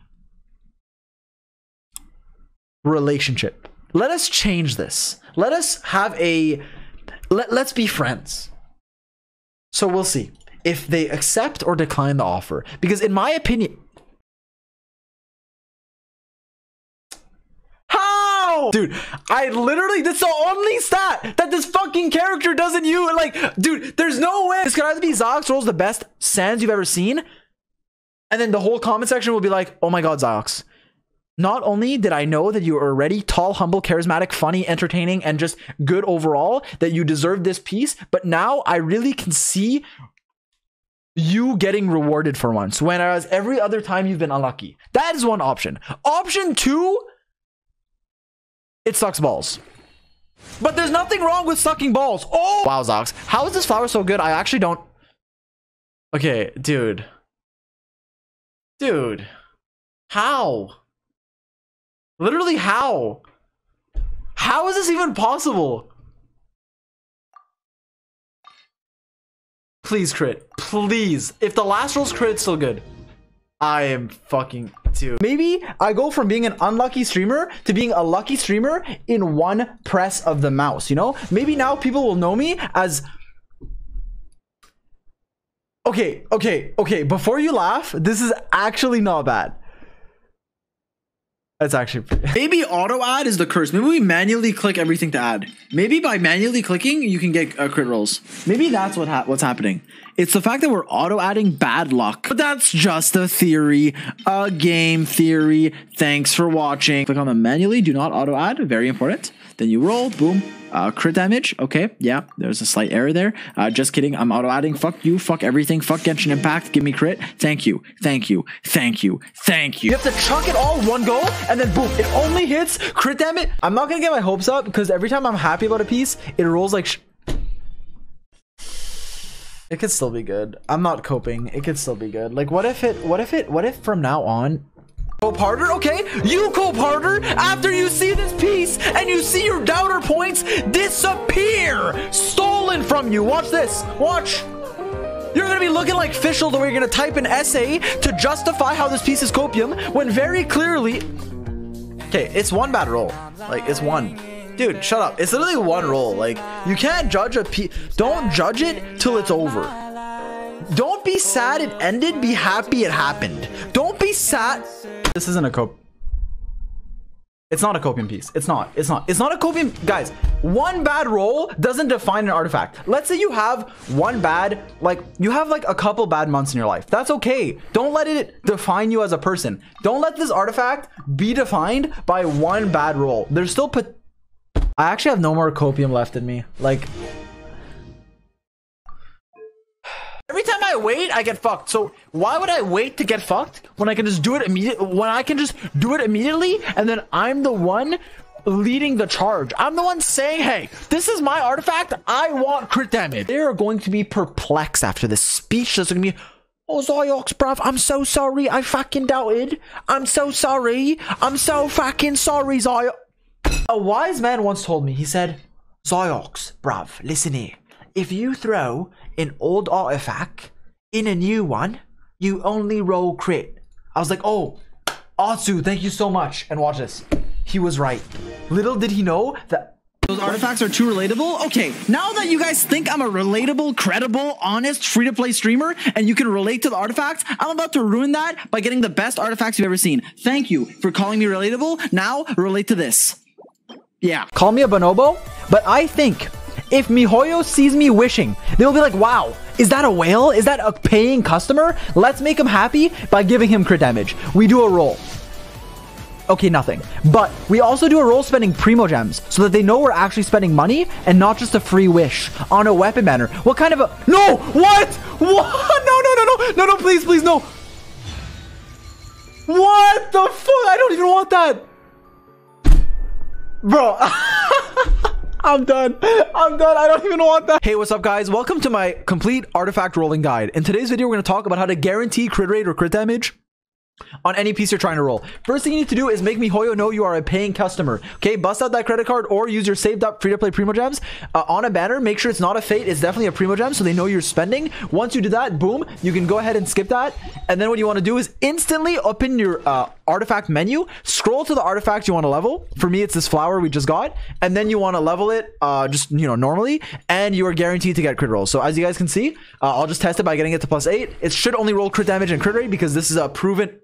relationship. Let us change this. Let us have a let, let's be friends. So we'll see if they accept or decline the offer because in my opinion How? Dude, I literally that's the only stat that this fucking character doesn't use. Like, dude, there's no way this could either be Zox rolls the best sands you've ever seen. And then the whole comment section will be like, oh my god, Zox. Not only did I know that you were already tall, humble, charismatic, funny, entertaining, and just good overall, that you deserved this piece, but now I really can see you getting rewarded for once, whereas every other time you've been unlucky. That is one option. Option two, it sucks balls. But there's nothing wrong with sucking balls. Oh! Wow, Zox. How is this flower so good? I actually don't... Okay, dude. Dude. How? Literally how? How is this even possible? Please crit. Please. If the last roll's crit, it's still good. I am fucking dude. Maybe I go from being an unlucky streamer to being a lucky streamer in one press of the mouse, you know? Maybe now people will know me as Okay, okay, okay. Before you laugh, this is actually not bad. That's actually pretty. maybe auto add is the curse. Maybe we manually click everything to add. Maybe by manually clicking, you can get uh, crit rolls. Maybe that's what ha what's happening. It's the fact that we're auto adding bad luck. But that's just a theory, a game theory. Thanks for watching. Click on the manually. Do not auto add. Very important. Then you roll. Boom. Uh, crit damage. Okay. Yeah. There's a slight error there. Uh, just kidding. I'm auto adding. Fuck you. Fuck everything. Fuck Genshin Impact. Give me crit. Thank you. Thank you. Thank you. Thank you. You have to chuck it all one go and then boom. It only hits crit damage. I'm not going to get my hopes up because every time I'm happy about a piece, it rolls like. it could still be good. I'm not coping. It could still be good. Like, what if it, what if it, what if from now on, Cope harder, okay? You cope harder after you see this piece and you see your doubter points disappear, stolen from you. Watch this. Watch. You're gonna be looking like Fischl the way you're gonna type an essay to justify how this piece is copium when very clearly. Okay, it's one bad roll. Like it's one. Dude, shut up. It's literally one roll. Like you can't judge a piece. Don't judge it till it's over. Don't be sad it ended. Be happy it happened. Don't sad. This isn't a cope. It's not a copium piece. It's not. It's not. It's not a copium. Guys, one bad roll doesn't define an artifact. Let's say you have one bad, like, you have like a couple bad months in your life. That's okay. Don't let it define you as a person. Don't let this artifact be defined by one bad roll. There's still I actually have no more copium left in me. Like, Every time I wait, I get fucked. So why would I wait to get fucked when I can just do it immediately? When I can just do it immediately, and then I'm the one leading the charge. I'm the one saying, "Hey, this is my artifact. I want crit damage." They are going to be perplexed after this speech. There's going to be. Oh, Zyox, bruv, I'm so sorry. I fucking doubted. I'm so sorry. I'm so fucking sorry, Zyox. A wise man once told me, he said, Zyox, bruv, listen here. If you throw an old artifact in a new one, you only roll crit. I was like, oh, Atsu, thank you so much. And watch this. He was right. Little did he know that Those artifacts are too relatable. Okay, now that you guys think I'm a relatable, credible, honest, free to play streamer and you can relate to the artifacts, I'm about to ruin that by getting the best artifacts you've ever seen. Thank you for calling me relatable. Now, relate to this. Yeah. call me a bonobo, but I think if Mihoyo sees me wishing, they'll be like, wow, is that a whale? Is that a paying customer? Let's make him happy by giving him crit damage. We do a roll. Okay, nothing. But we also do a roll spending Primogems so that they know we're actually spending money and not just a free wish on a weapon banner. What kind of a No! What? What? No, no, no, no. No, no, please, please, no. What the fuck? I don't even want that. Bro. I'm done. I'm done. I don't even want that. Hey, what's up, guys? Welcome to my complete artifact rolling guide. In today's video, we're going to talk about how to guarantee crit rate or crit damage on any piece you're trying to roll. First thing you need to do is make MiHoYo know you are a paying customer. Okay, bust out that credit card or use your saved up free to play Primogems uh, on a banner. Make sure it's not a Fate, it's definitely a Primogem so they know you're spending. Once you do that, boom, you can go ahead and skip that. And then what you want to do is instantly open your uh, artifact menu, scroll to the artifact you want to level. For me, it's this flower we just got. And then you want to level it uh, just, you know, normally. And you are guaranteed to get crit rolls. So as you guys can see, uh, I'll just test it by getting it to plus eight. It should only roll crit damage and crit rate because this is a proven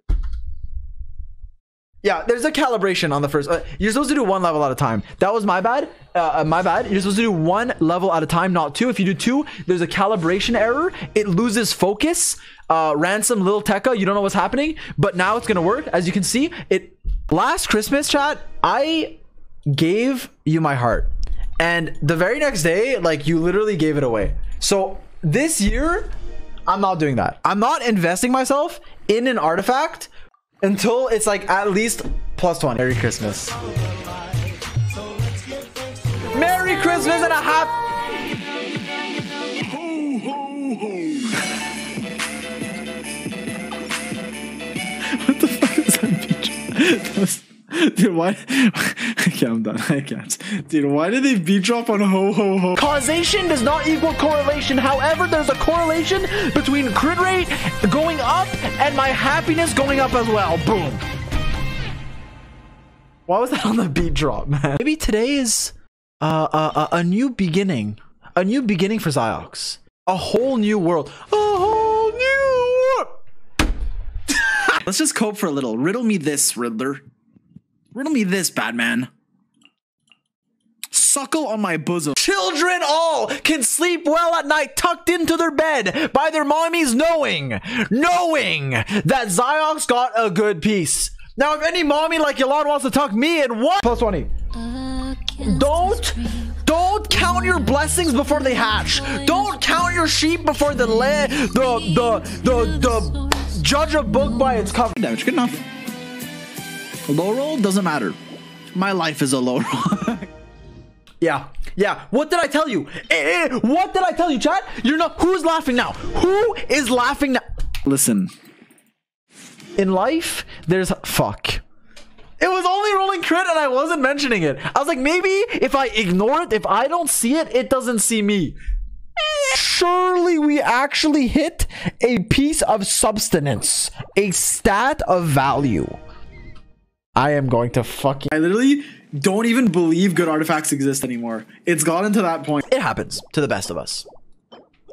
yeah, there's a calibration on the first. Uh, you're supposed to do one level at a time. That was my bad. Uh, my bad. You're supposed to do one level at a time, not two. If you do two, there's a calibration error. It loses focus. Uh, ransom, little Tekka, you don't know what's happening, but now it's gonna work. As you can see, it. Last Christmas, chat, I gave you my heart, and the very next day, like you literally gave it away. So this year, I'm not doing that. I'm not investing myself in an artifact until it's like at least plus 20. Merry Christmas. Merry Christmas and a happy. What the fuck is that beat? That was- Dude, why? Okay, I'm done. I can't. Dude, why did they beat drop on ho ho ho? Causation does not equal correlation. However, there's a correlation between crit rate going up and my happiness going up as well. Boom. Why was that on the beat drop, man? Maybe today is uh, uh, a new beginning. A new beginning for Zyox. A whole new world. A whole new world. Let's just cope for a little. Riddle me this, Riddler. Riddle me this, Batman. Suckle on my bosom. Children all can sleep well at night tucked into their bed by their mommies knowing, knowing that Zyox got a good piece. Now, if any mommy like Yolanda wants to tuck me in, what? Plus 20. Don't, don't count your blessings before they hatch. Don't count your sheep before the the, the, the, the, judge a book by its cover. Damage, good enough. Low roll doesn't matter. My life is a low roll. Yeah, yeah. What did I tell you? Eh, eh, what did I tell you, chat? You're not. Who's laughing now? Who is laughing now? Listen. In life, there's fuck. It was only rolling crit and I wasn't mentioning it. I was like, maybe if I ignore it, if I don't see it, it doesn't see me. Surely we actually hit a piece of substance, a stat of value. I am going to fucking. I literally don't even believe good artifacts exist anymore. It's gotten to that point. It happens to the best of us.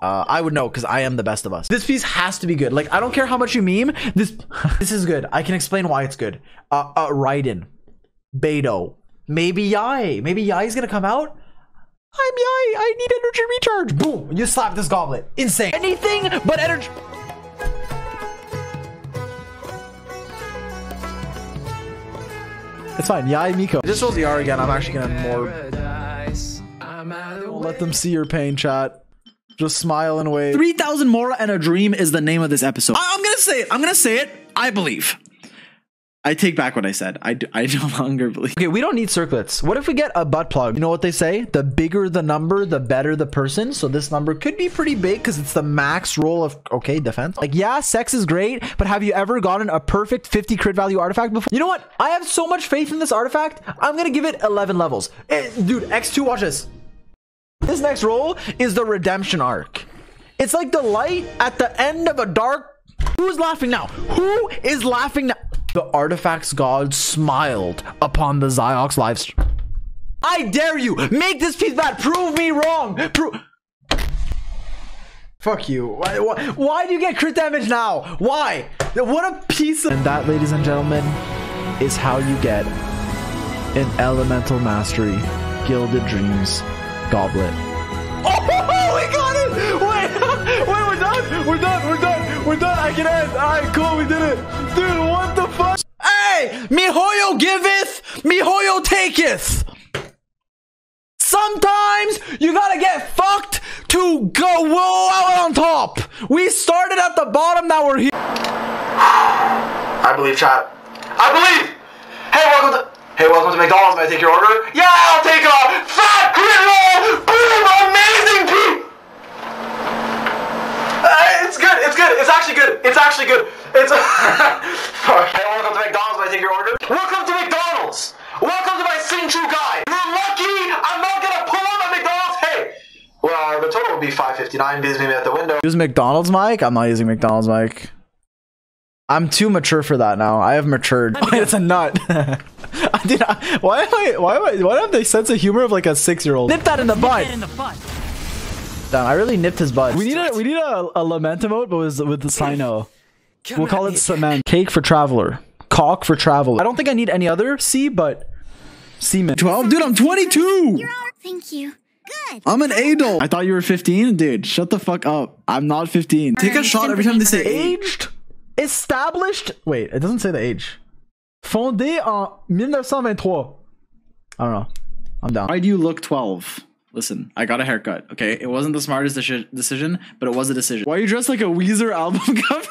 Uh, I would know because I am the best of us. This piece has to be good. Like I don't care how much you meme. This this is good. I can explain why it's good. Uh, uh Raiden. Beto. Maybe Yae. Maybe Yae's gonna come out. I'm Yae. I need energy recharge. Boom. You slap this goblet. Insane. Anything but energy. It's fine. Yae Miko. Just rolls the R again. I'm actually gonna more. Don't let them see your pain, chat. Just smile and wave. 3000 Mora and a Dream is the name of this episode. I- I'm gonna say it. I'm gonna say it. I believe. I take back what I said. I, do, I no longer believe. Okay, we don't need circlets. What if we get a butt plug? You know what they say? The bigger the number, the better the person. So this number could be pretty big because it's the max roll of okay defense. Like yeah, sex is great, but have you ever gotten a perfect 50 crit value artifact before? You know what? I have so much faith in this artifact. I'm gonna give it 11 levels. Eh, dude, X2, watch this. This next roll is the redemption arc. It's like the light at the end of a dark. Who's laughing now? Who is laughing now? The artifacts god smiled upon the Ziox live stream. I dare you! Make this piece bad! Prove me wrong! Prove. Fuck you. Why, why, why do you get crit damage now? Why? What a piece of. And that, ladies and gentlemen, is how you get an Elemental Mastery Gilded Dreams Goblet. Oh, we got it! Wait, wait, we're done! We're done! We're done! We're done! I can end! Alright, cool, we did it! Dude, what the fuck? Hey! Mihoyo giveth, Mihoyo taketh! Sometimes you gotta get fucked to go out on top! We started at the bottom, now we're here. I believe, chat. I believe! Hey, welcome to. Hey, welcome to McDonald's. May I take your order? Yeah, I'll take a fat grit roll! Boom! Amazing pee! Uh, it's good, it's good, it's actually good, it's actually good. It's. Fuck. Hey, welcome to McDonald's. May I take your order? Welcome to McDonald's! Welcome to my Sinchu guy! You're lucky I'm not gonna pull up at McDonald's! Hey! Well, the total would be 559 because maybe at the window. Use McDonald's mic? I'm not using McDonald's mic. I'm too mature for that now. I have matured. it's a nut. I did not, why am I why am I why have they sense of humor of like a six year old? Nip that in the butt. In the butt. Damn, I really nipped his butt. We need a we need a, a lament emote, but with, with the Cyno. We'll call it cement. Cake for traveler. Cock for traveler. I don't think I need any other C, but semen. 12? Dude, I'm 22! Thank you. Good. I'm an adult. I thought you were 15? Dude, shut the fuck up. I'm not 15. Take a shot every time they say age. Aged, established. Wait, it doesn't say the age. Fondé en 1923. I don't know. I'm down. Why do you look 12? Listen, I got a haircut, okay? It wasn't the smartest deci- decision, but it was a decision. Why are you dressed like a Weezer album cover?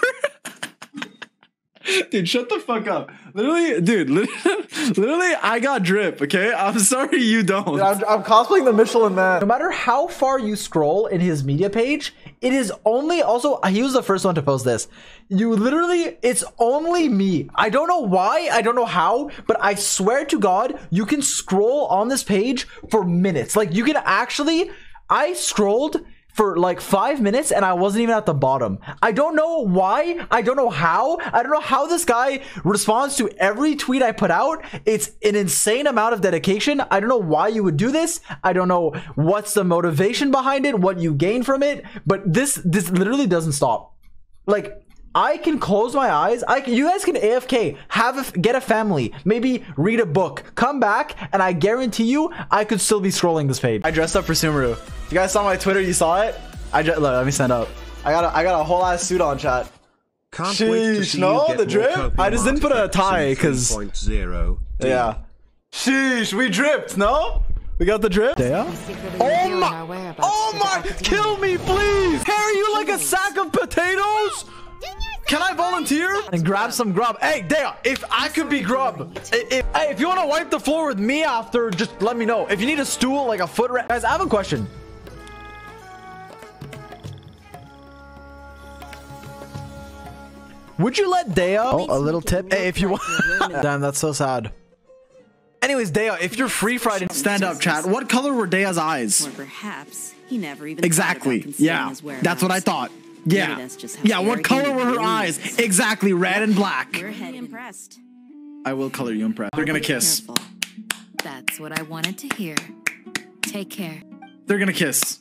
dude, shut the fuck up. Literally, dude, literally, literally, I got drip, okay? I'm sorry you don't. I'm, I'm cosplaying the Michelin Man. No matter how far you scroll in his media page, it is only also he was the first one to post this. You literally, it's only me. I don't know why, I don't know how, but I swear to God, you can scroll on this page for minutes. Like you can actually, I scrolled for like five minutes and I wasn't even at the bottom. I don't know why. I don't know how. I don't know how this guy responds to every tweet I put out. It's an insane amount of dedication. I don't know why you would do this. I don't know what's the motivation behind it, what you gain from it, but this this literally doesn't stop. Like I can close my eyes. I can, you guys can AFK, have a, f- get a family, maybe read a book, come back, and I guarantee you, I could still be scrolling this page. I dressed up for Sumeru. If you guys saw my Twitter, you saw it. I just look. Let me stand up. I got a, I got a whole ass suit on, chat. Can't wait to Sheesh, see no, you get the drip. I just didn't put a tie because 3.0. yeah. Sheesh, we dripped. No, we got the drip. Yeah. Oh my! Oh my! Kill me, please! Carry you like a sack of potatoes? Can I volunteer and grab some grub? Hey, Dehya, if I could be grub, if, if, hey, if you want to wipe the floor with me after, just let me know. If you need a stool, like a foot rest. Guys, I have a question. Would you let Dehya? Oh, a little tip. Hey, if you want. Damn, that's so sad. Anyways, Dehya, if you're free Friday, Stand up, chat. What color were Dehya's eyes? Or perhaps he never even Exactly. Yeah. That's what I thought. Yeah. that's just how Yeah, what color were her eyes? is. Exactly, red and black. Your head impressed. I will color you impressed. They're gonna kiss. That's what I wanted to hear. Take care. They're gonna kiss.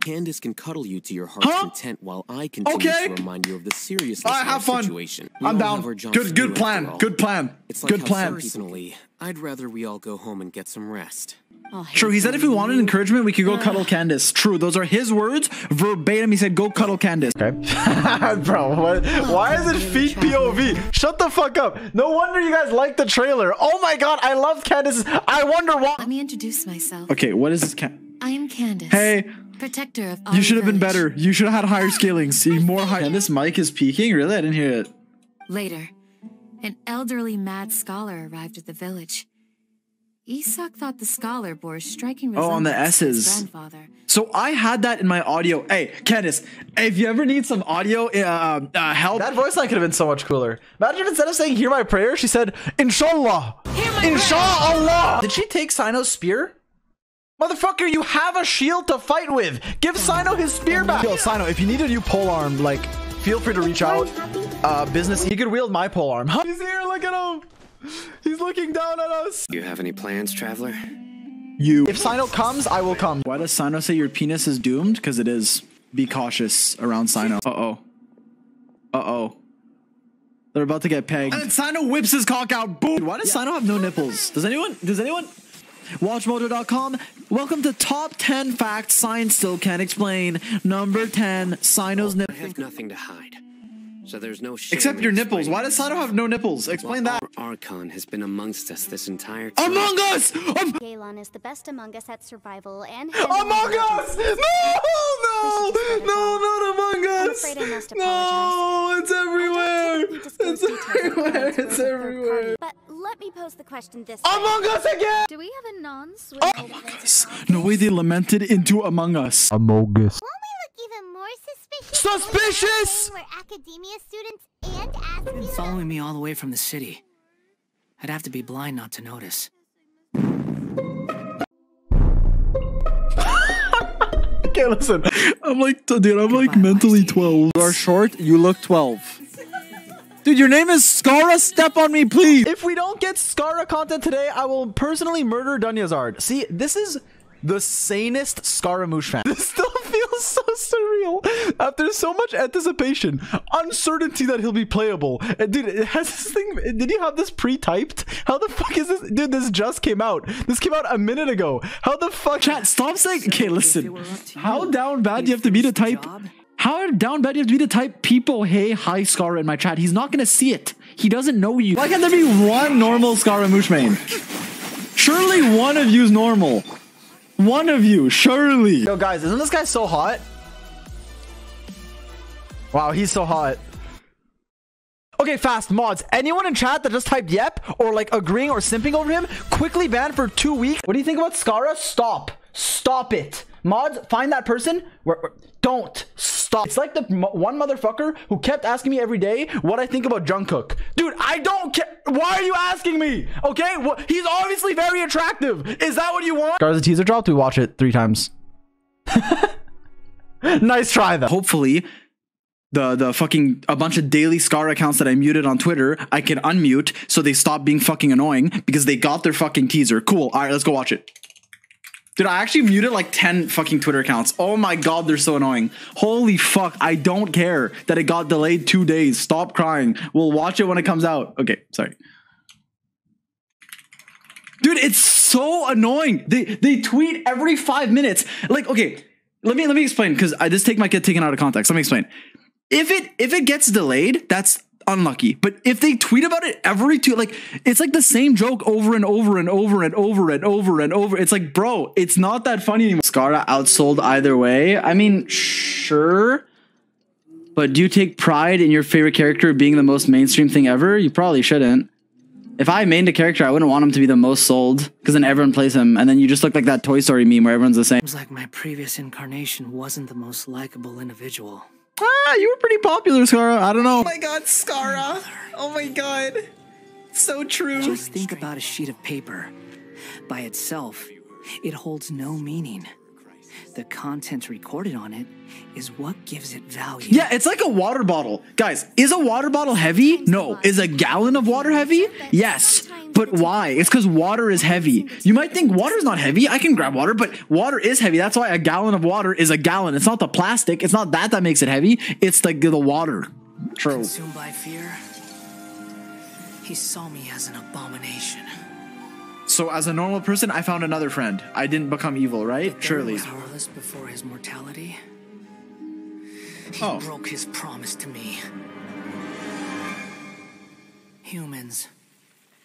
Candace can cuddle you to your heart's Huh? content while I continue Okay. to remind you of the seriousness All right, of have our fun. situation. We I'm down. have our jobs Good, good plan. Good plan. It's like Good plan. Personally, I'd rather we all go home and get some rest. Oh, True, he said if we wanted encouragement, we could go cuddle Candace. True, those are his words verbatim. He said, "Go cuddle Candace." Okay, bro. What, oh, why is it feet POV? Shut the fuck up. No wonder you guys like the trailer. Oh my god, I love Candace. I wonder why. Let me introduce myself. Okay, what is this? Can- I am Candace. Hey, Protector of all you should have been better. You should have had higher scaling. See more high. And this mic is peaking. Really, I didn't hear it. Later, an elderly mad scholar arrived at the village. Isak thought the scholar bore a striking resemblance Oh, on the resemblance to his S's. grandfather. So I had that in my audio. Hey, Candace, if you ever need some audio uh, uh, help, That voice line could have been so much cooler. Imagine instead of saying "Hear my prayer," she said "Inshallah." Inshallah. Did she take Cyno's spear? Motherfucker, you have a shield to fight with. Give Cyno his spear back. Yo, Sino, if you need a new pole arm, like, feel free to reach out. Uh, business. He could wield my pole arm. Huh? He's here. Look at him. He's looking down at us. Do you have any plans, traveler? you. If Cyno comes, I will come. Why does Cyno say your penis is doomed? Because it is. Be cautious around Cyno. Uh oh. Uh oh. They're about to get pegged. And Cyno whips his cock out. Boom. Why does Cyno have no nipples? Does anyone? Does anyone? WatchMoto.com. Welcome to top 10 facts science still can't explain. Number 10, Cyno's I have nothing to hide. So there's no shame Except your nipples. Why does Cyno have no nipples? Explain Well, that. Our Archon has been amongst us this entire time. Among Us! Um, Galen is the best among us at survival and Among Us! No, no, no, not Among I'm Us. afraid I must No, it's everywhere. It's everywhere. It's everywhere. But let me pose the question this Among way. Us again. Do we have a non-Swiss Among Us. No way they lamented into Among Us. Among Us. Even more suspicious? Suspicious! Where academia students and athletes Been following me all the way from the city. I'd have to be blind not to notice. Okay, listen. I'm like, dude, I'm like mentally 12. You are short, you look 12. Dude, your name is Skara. Step on me, please. If we don't get Skara content today, I will personally murder Dunyarzad. See, this is the sanest Scaramouche fan. This still feels so surreal. After so much anticipation, uncertainty that he'll be playable. And dude, it has this thing. Did you have this pre-typed? How the fuck is this? Dude, this just came out. This came out a minute ago. How the fuck? Chat, stop saying. Okay, listen. How down bad do you have to be to type? How down bad do you have to be to type people, hey, hi, Scar in my chat? He's not gonna see it. He doesn't know you. Why can't there be one normal Scaramouche main? Surely one of you's normal. One of you, surely. Yo, guys, isn't this guy so hot? Wow, he's so hot. Okay, fast mods. Anyone in chat that just typed yep or like agreeing or simping over him, quickly banned for two weeks. What do you think about Skara? Stop. Stop it. Mods, find that person. Where, where- don't stop. It's like the one motherfucker who kept asking me every day what I think about Jungkook. Dude, I don't care. Why are you asking me? Okay, what? He's obviously very attractive. Is that what you want? Skara's a teaser dropped. We watch it three times. nice try though. Hopefully, the the fucking a bunch of daily Scar accounts that I muted on Twitter, I can unmute so they stop being fucking annoying because they got their fucking teaser. Cool. All right, let's go watch it. Dude, I actually muted like 10 fucking Twitter accounts. Oh my god, they're so annoying. Holy fuck, I don't care that it got delayed two days. Stop crying. We'll watch it when it comes out. Okay, sorry. Dude, it's so annoying. They they tweet every five minutes. Like, okay, let me let me explain because I just take my kid taken out of context. Let me explain. If it if it gets delayed, that's unlucky. But if they tweet about it every two, like it's like the same joke over and over and over and over and over and over. It's like, bro, it's not that funny anymore. Scara outsold either way. I mean, sure. But do you take pride in your favorite character being the most mainstream thing ever? You probably shouldn't. If I mained a character, I wouldn't want him to be the most sold because then everyone plays him, and then you just look like that Toy Story meme where everyone's the same. Seems like my previous incarnation wasn't the most likable individual. Ah, you were pretty popular, Scara. I don't know. Oh my god, Scara. Oh my god. So true. Just think about a sheet of paper. By itself, it holds no meaning. The content recorded on it is what gives it value. Yeah, it's like a water bottle. Guys, is a water bottle heavy? No. Is a gallon of water heavy? Yes. But why? It's because water is heavy. You might think water's not heavy. I can grab water, but water is heavy. That's why a gallon of water is a gallon. It's not the plastic. It's not that that makes it heavy. It's the, the water. True. Consumed by fear, he saw me as an abomination. So as a normal person, I found another friend. I didn't become evil, right? Surely. Powerless before his mortality. He Oh. broke his promise to me. Humans,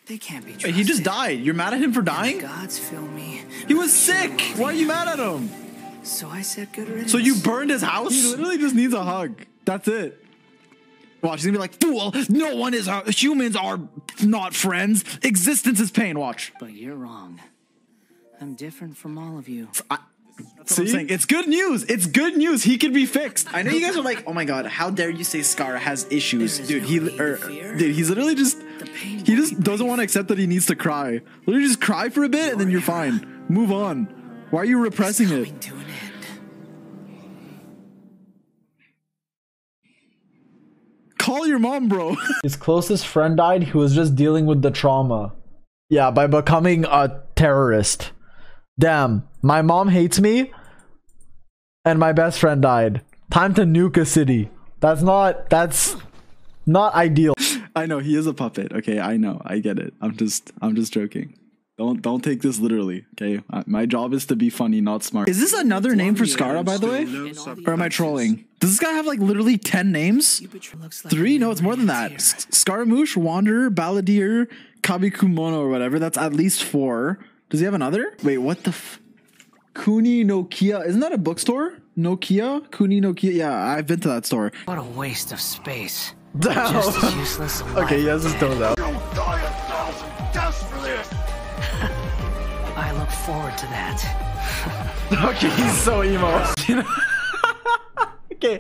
they can't be trusted. he just died. You're mad at him for dying? Gods fill me. He was sick. Why are you mad at him? So I said good riddance. So you burned his house? He literally just needs a hug. That's it. Watch, he's gonna be like, fool, no one is, uh, humans are not friends. Existence is pain. Watch. But you're wrong. I'm different from all of you. That's what I'm saying. It's good news. It's good news. He can be fixed. I know you guys are like, oh my god, how dare you say Scar has issues, dude? He, er, dude, he's literally just, he just doesn't want to accept that he needs to cry. Literally, just cry for a bit and then you're fine. Move on. Why are you repressing it? Call your mom, bro. His closest friend died. He was just dealing with the trauma. Yeah, by becoming a terrorist. Damn, my mom hates me, and my best friend died. Time to nuke a city. That's not. That's not ideal. I know he is a puppet. Okay, I know. I get it. I'm just I'm just joking. Don't don't take this literally. Okay, Uh, my job is to be funny, not smart. Is this another name for Skara, by the way, or am I trolling? Does this guy have like literally ten names? Three? No, it's more than that. S- Scaramouche, Wanderer, Balladeer, Kabukimono, or whatever. That's at least four. Does he have another? Wait, what the? F- Kuni Nokia. Isn't that a bookstore? Nokia? Kuni Nokia. Yeah, I've been to that store. What a waste of space. Damn. Just as useless as Okay, he has his toes out. I look forward to that. Okay, he's so emo. okay,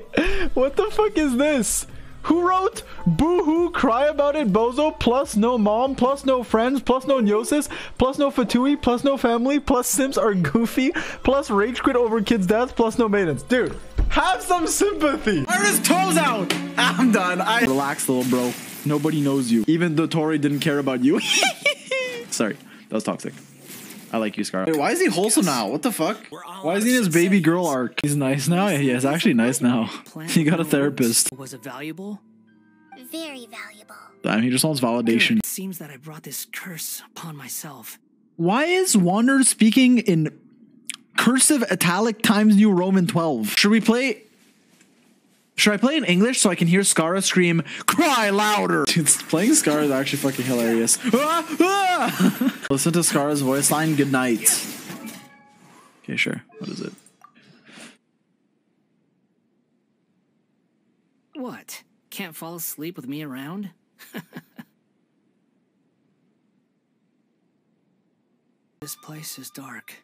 what the fuck is this? Who wrote Boo hoo, cry about it, bozo, plus no mom, plus no friends, plus no gnosis, plus no fatui, plus no family, plus Sims are goofy, plus rage quit over kids' death, plus no maintenance. Dude, have some sympathy. Why are his toes out? I'm done. I relax, little bro. Nobody knows you. Even the Tori didn't care about you. Sorry, that was toxic. I like you, Scar. Wait, why is he wholesome now? What the fuck? Why is he in his baby girl arc? He's nice now. Yeah, he's actually nice now. He got a therapist. Was it valuable? Very valuable. Damn, he just wants validation. It seems that I brought this curse upon myself. Why is Wander speaking in cursive italic Times New Roman 12? Should we play? Should I play in English so I can hear Skara scream, cry louder? Dude, playing Skara is actually fucking hilarious. Ah, ah! Listen to Skara's voice line, good night. Okay, sure. What is it? What? Can't fall asleep with me around? this place is dark.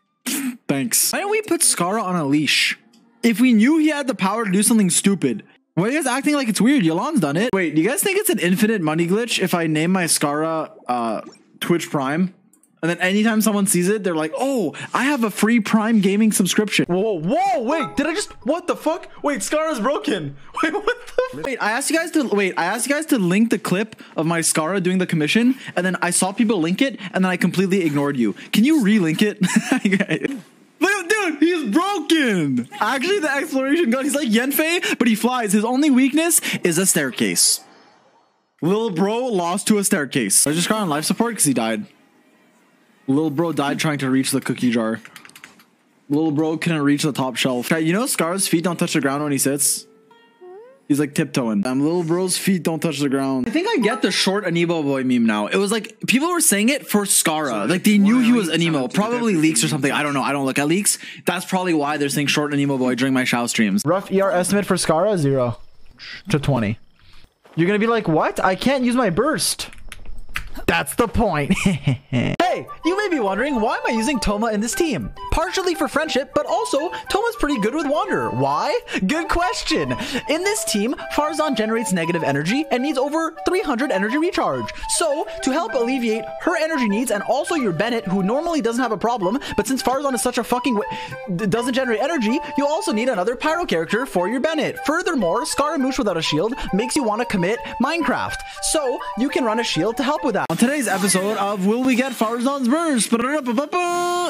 Thanks. Why don't we put Skara on a leash? If we knew he had the power to do something stupid. Why are you guys acting like it's weird? Yolan's done it. Wait, do you guys think it's an infinite money glitch if I name my Skara uh, Twitch Prime? And then anytime someone sees it, they're like, oh, I have a free Prime gaming subscription. Whoa, whoa, wait, did I just, what the fuck? Wait, Scar's broken. Wait, what the Wait, I asked you guys to wait. I asked you guys to link the clip of my Skara doing the commission, and then I saw people link it, and then I completely ignored you. Can you relink it? Look, dude, he's broken. Actually, the exploration gun. He's like Yanfei, but he flies. His only weakness is a staircase. Little bro lost to a staircase. I just got on life support because he died. Little bro died trying to reach the cookie jar. Little bro couldn't reach the top shelf. You know Scar's feet don't touch the ground when he sits? He's like tiptoeing. Um, little bro's feet don't touch the ground. I think I get the short Anemo boy meme now. It was like people were saying it for Skara. Like they knew he was Anemo. Probably leaks or something. I don't know. I don't look at leaks. That's probably why they're saying short Anemo boy during my Xiao streams. Rough ER estimate for Skara, zero to 20. You're gonna be like, what? I can't use my burst. That's the point. hey, you may be wondering why am I using Thoma in this team? Partially for friendship, but also Thoma's pretty good with Wanderer. Why? Good question. In this team, Faruzan generates negative energy and needs over 300 energy recharge. So, to help alleviate her energy needs and also your Bennett, who normally doesn't have a problem, but since Faruzan is such a fucking doesn't generate energy, you also need another pyro character for your Bennett. Furthermore, Scaramouche without a shield makes you want to commit Minecraft. So, you can run a shield to help with that. On today's episode of Will We Get Faruzan's Burst?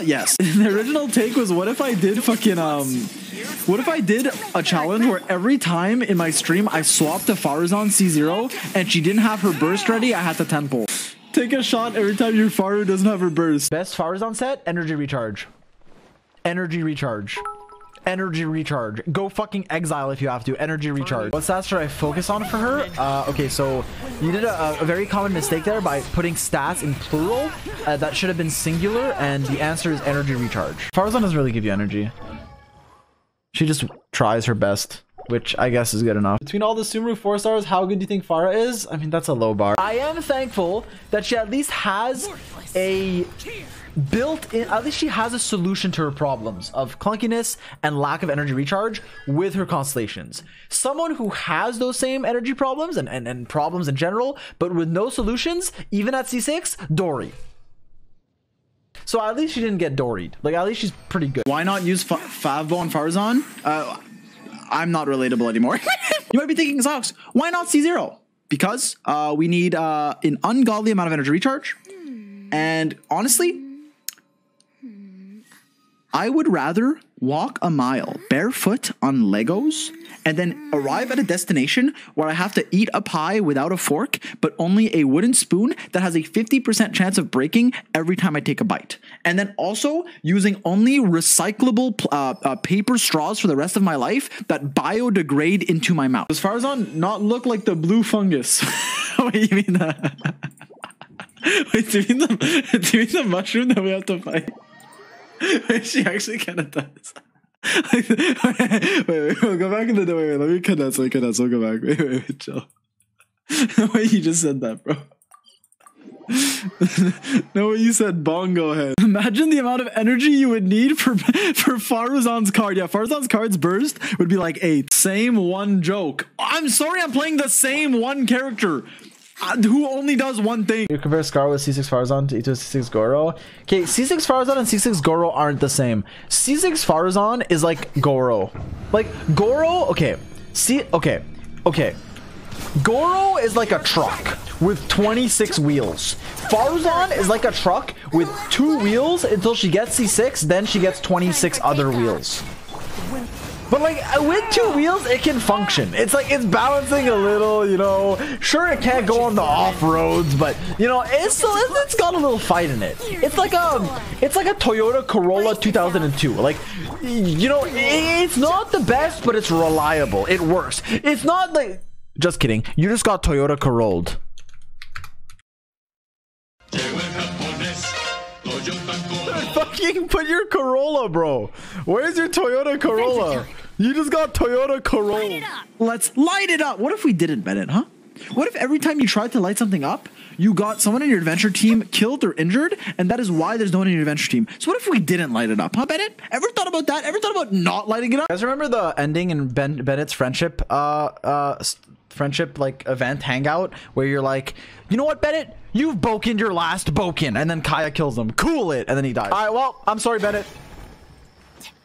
Yes. The original take was what if I did fucking um what if I did a challenge where every time in my stream I swapped to Faruzan C0 and she didn't have her burst ready, I had to temple. Take a shot every time your Faru doesn't have her burst. Best Farzan set, energy recharge. Energy recharge. Energy recharge. Go fucking exile if you have to. Energy recharge. What stats should I focus on for her? Uh, okay, so you did a, a very common mistake there by putting stats in plural. Uh, that should have been singular, and the answer is energy recharge. Faruzan doesn't really give you energy. She just tries her best, which I guess is good enough. Between all the Sumeru 4 stars, how good do you think Farah is? I mean, that's a low bar. I am thankful that she at least has a built in at least she has a solution to her problems of clunkiness and lack of energy recharge with her constellations someone who has those same energy problems and, and, and problems in general but with no solutions even at c6 Dori so at least she didn't get doried like at least she's pretty good Why not use Fa- Favbo and? Uh, I'm not relatable anymore. you might be thinking, socks why not C0? Because uh, we need uh, an ungodly amount of energy recharge. And honestly, I would rather walk a mile barefoot on Legos and then arrive at a destination where I have to eat a pie without a fork, but only a wooden spoon that has a 50% chance of breaking every time I take a bite. And then also using only recyclable uh, uh, paper straws for the rest of my life that biodegrade into my mouth. Does Faruzan not look like the blue fungus? Wait, you mean? Wait, do you mean the, do you mean the mushroom that we have to fight? She actually kind of does. wait, wait, we'll go back in the. Wait, wait, let me condense, let me condense, we'll go back. Wait, wait, wait, chill. wait, you just said that, bro. no, way you said bongo head. Imagine the amount of energy you would need for for Faruzan's card. Yeah, Faruzan's card's burst would be like eight. Same one joke. I'm sorry, I'm playing the same one character. Uh, who only does one thing. You compare Scar with C6 Faruzan to Itto C6 Goro. Okay, C6 Faruzan and C6 Goro aren't the same. C6 Faruzan is like Goro. Like Goro, okay. See, okay, okay. Goro is like a truck with 26 wheels. Faruzan is like a truck with two wheels until she gets C6, then she gets 26 other wheels. But like with two wheels, it can function. It's like it's balancing a little, you know. Sure, it can't go on the off roads, but you know, it's still it's, got a little fight in it. It's like a it's like a Toyota Corolla 2002. Like you know, it's not the best, but it's reliable. It works. It's not like just kidding. You just got Toyota Corolled. Fucking put your Corolla, bro. Where's your Toyota Corolla? You just got Toyota Corolla. Let's light it up. What if we didn't, Bennett, huh? What if every time you tried to light something up, you got someone in your adventure team killed or injured, and that is why there's no one in your adventure team? So what if we didn't light it up, huh, Bennett? Ever thought about that? Ever thought about not lighting it up? You guys remember the ending in Ben Bennett's friendship uh uh friendship like event hangout where you're like, you know what, Bennett? You've bokened your last boken, and then Kaeya kills him. Cool it, and then he dies. All right, well, I'm sorry, Bennett.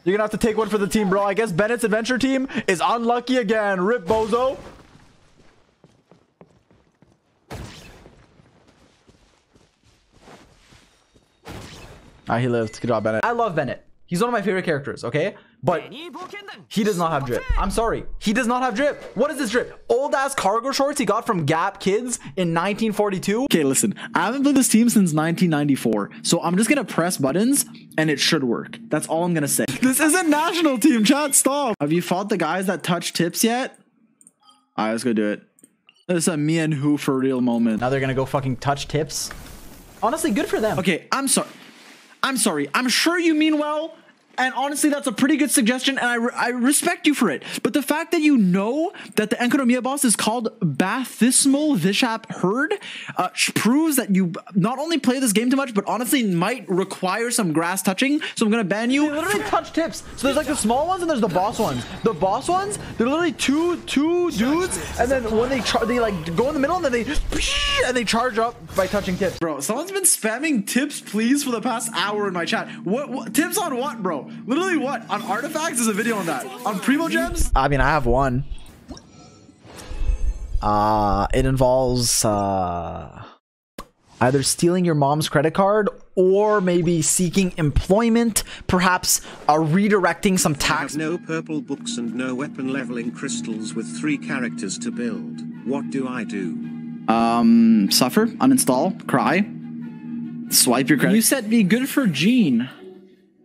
You're gonna have to take one for the team, bro. I guess Bennett's adventure team is unlucky again. Rip Bozo. Ah, he lived. Good job, Bennett. I love Bennett. He's one of my favorite characters, okay? But he does not have drip. I'm sorry. He does not have drip. What is this drip? Old ass cargo shorts he got from Gap Kids in 1942? Okay, listen. I haven't played this team since 1994, so I'm just gonna press buttons and it should work. That's all I'm gonna say. This isn't national team, chat. Stop. Have you fought the guys that touch tips yet? All right, let's go do it. This is a me and who for real moment. Now they're gonna go fucking touch tips. Honestly, good for them. Okay, I'm sorry. I'm sorry. I'm sure you mean well. And honestly, that's a pretty good suggestion, and I, re- I respect you for it. But the fact that you know that the Enkanomiya boss is called Bathysmal Vishap Herd uh, proves that you not only play this game too much, but honestly might require some grass touching. So I'm gonna ban you. They literally touch tips. So there's like the small ones and there's the boss ones. The boss ones, they're literally two two dudes, and then when they char- they like go in the middle and then they and they charge up by touching tips. Bro, someone's been spamming tips, please, for the past hour in my chat. What, what tips on what, bro? Literally what? On artifacts? There's a video on that. On Primogems? I mean, I have one. Uh, it involves uh, either stealing your mom's credit card or maybe seeking employment, perhaps uh, redirecting some I tax. have no purple books and no weapon leveling crystals with three characters to build. What do I do? Um, suffer, uninstall, cry, swipe your credit. You said be good for Jean.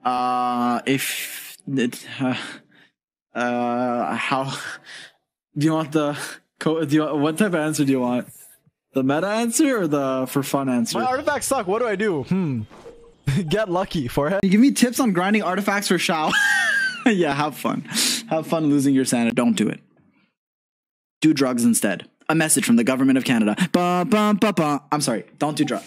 Uh, if it, uh, uh, how do you want the co- do you, want, what type of answer do you want? The meta answer or the for fun answer? My artifacts suck. What do I do? Hmm. Get lucky, forehead. You give me tips on grinding artifacts for Xiao. yeah, have fun. Have fun losing your sanity. Don't do it. Do drugs instead. A message from the government of Canada. Ba, ba, ba, ba. I'm sorry. Don't do drugs.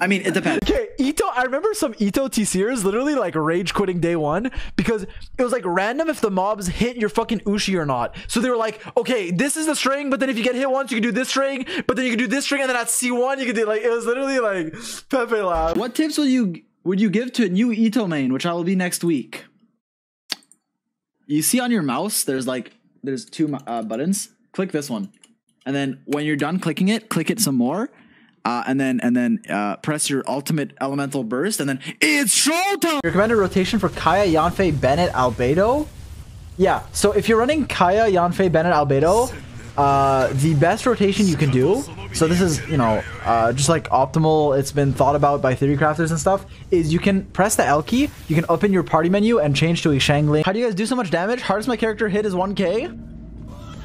I mean, it depends. Okay, Itto. I remember some Itto TCers literally like rage quitting day one because it was like random if the mobs hit your fucking Ushi or not. So they were like, okay, this is the string, but then if you get hit once, you can do this string, but then you can do this string, and then at C1 you can do like it was literally like Pepe laugh. What tips will you would you give to a new Itto main, which I will be next week? You see on your mouse, there's like there's two uh, buttons. Click this one, and then when you're done clicking it, click it some more, uh, and then and then uh, press your ultimate elemental burst, and then it's showtime. Recommended rotation for Kaeya, Yanfei, Bennett, Albedo. Yeah, so if you're running Kaeya, Yanfei, Bennett, Albedo, uh, the best rotation you can do, so this is, you know, uh, just like optimal, it's been thought about by theory crafters and stuff, is you can press the L key, you can open your party menu and change to a Xiangling. How do you guys do so much damage? Hardest my character hit is 1k.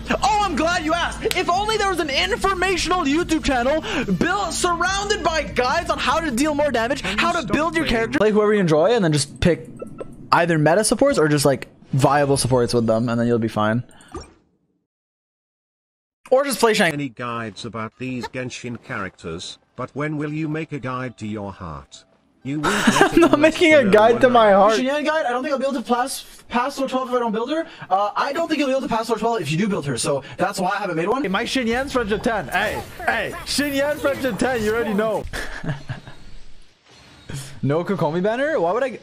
Oh, I'm glad you asked. If only there was an informational YouTube channel built surrounded by guides on how to deal more damage, how to build your character. Play whoever you enjoy and then just pick either meta supports or just like viable supports with them and then you'll be fine. Or just play Shang. Any guides about these Genshin characters, but when will you make a guide to your heart? You I'm not making a guide to my heart. Xinyan guide, I don't think I'll be able to pass, pass floor 12 if I don't build her. Uh, I don't think you'll be able to pass floor 12 if you do build her, so that's why I haven't made one. Hey, my Xinyan's friendship 10. Hey, hey, Xinyan's friendship 10, you already know. no Kokomi banner? Why would I...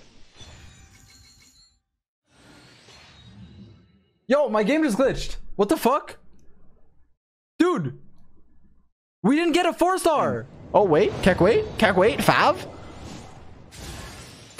Yo, my game just glitched. What the fuck? Dude! We didn't get a 4-star! Oh, wait. Kek wait? Kek wait? Fav?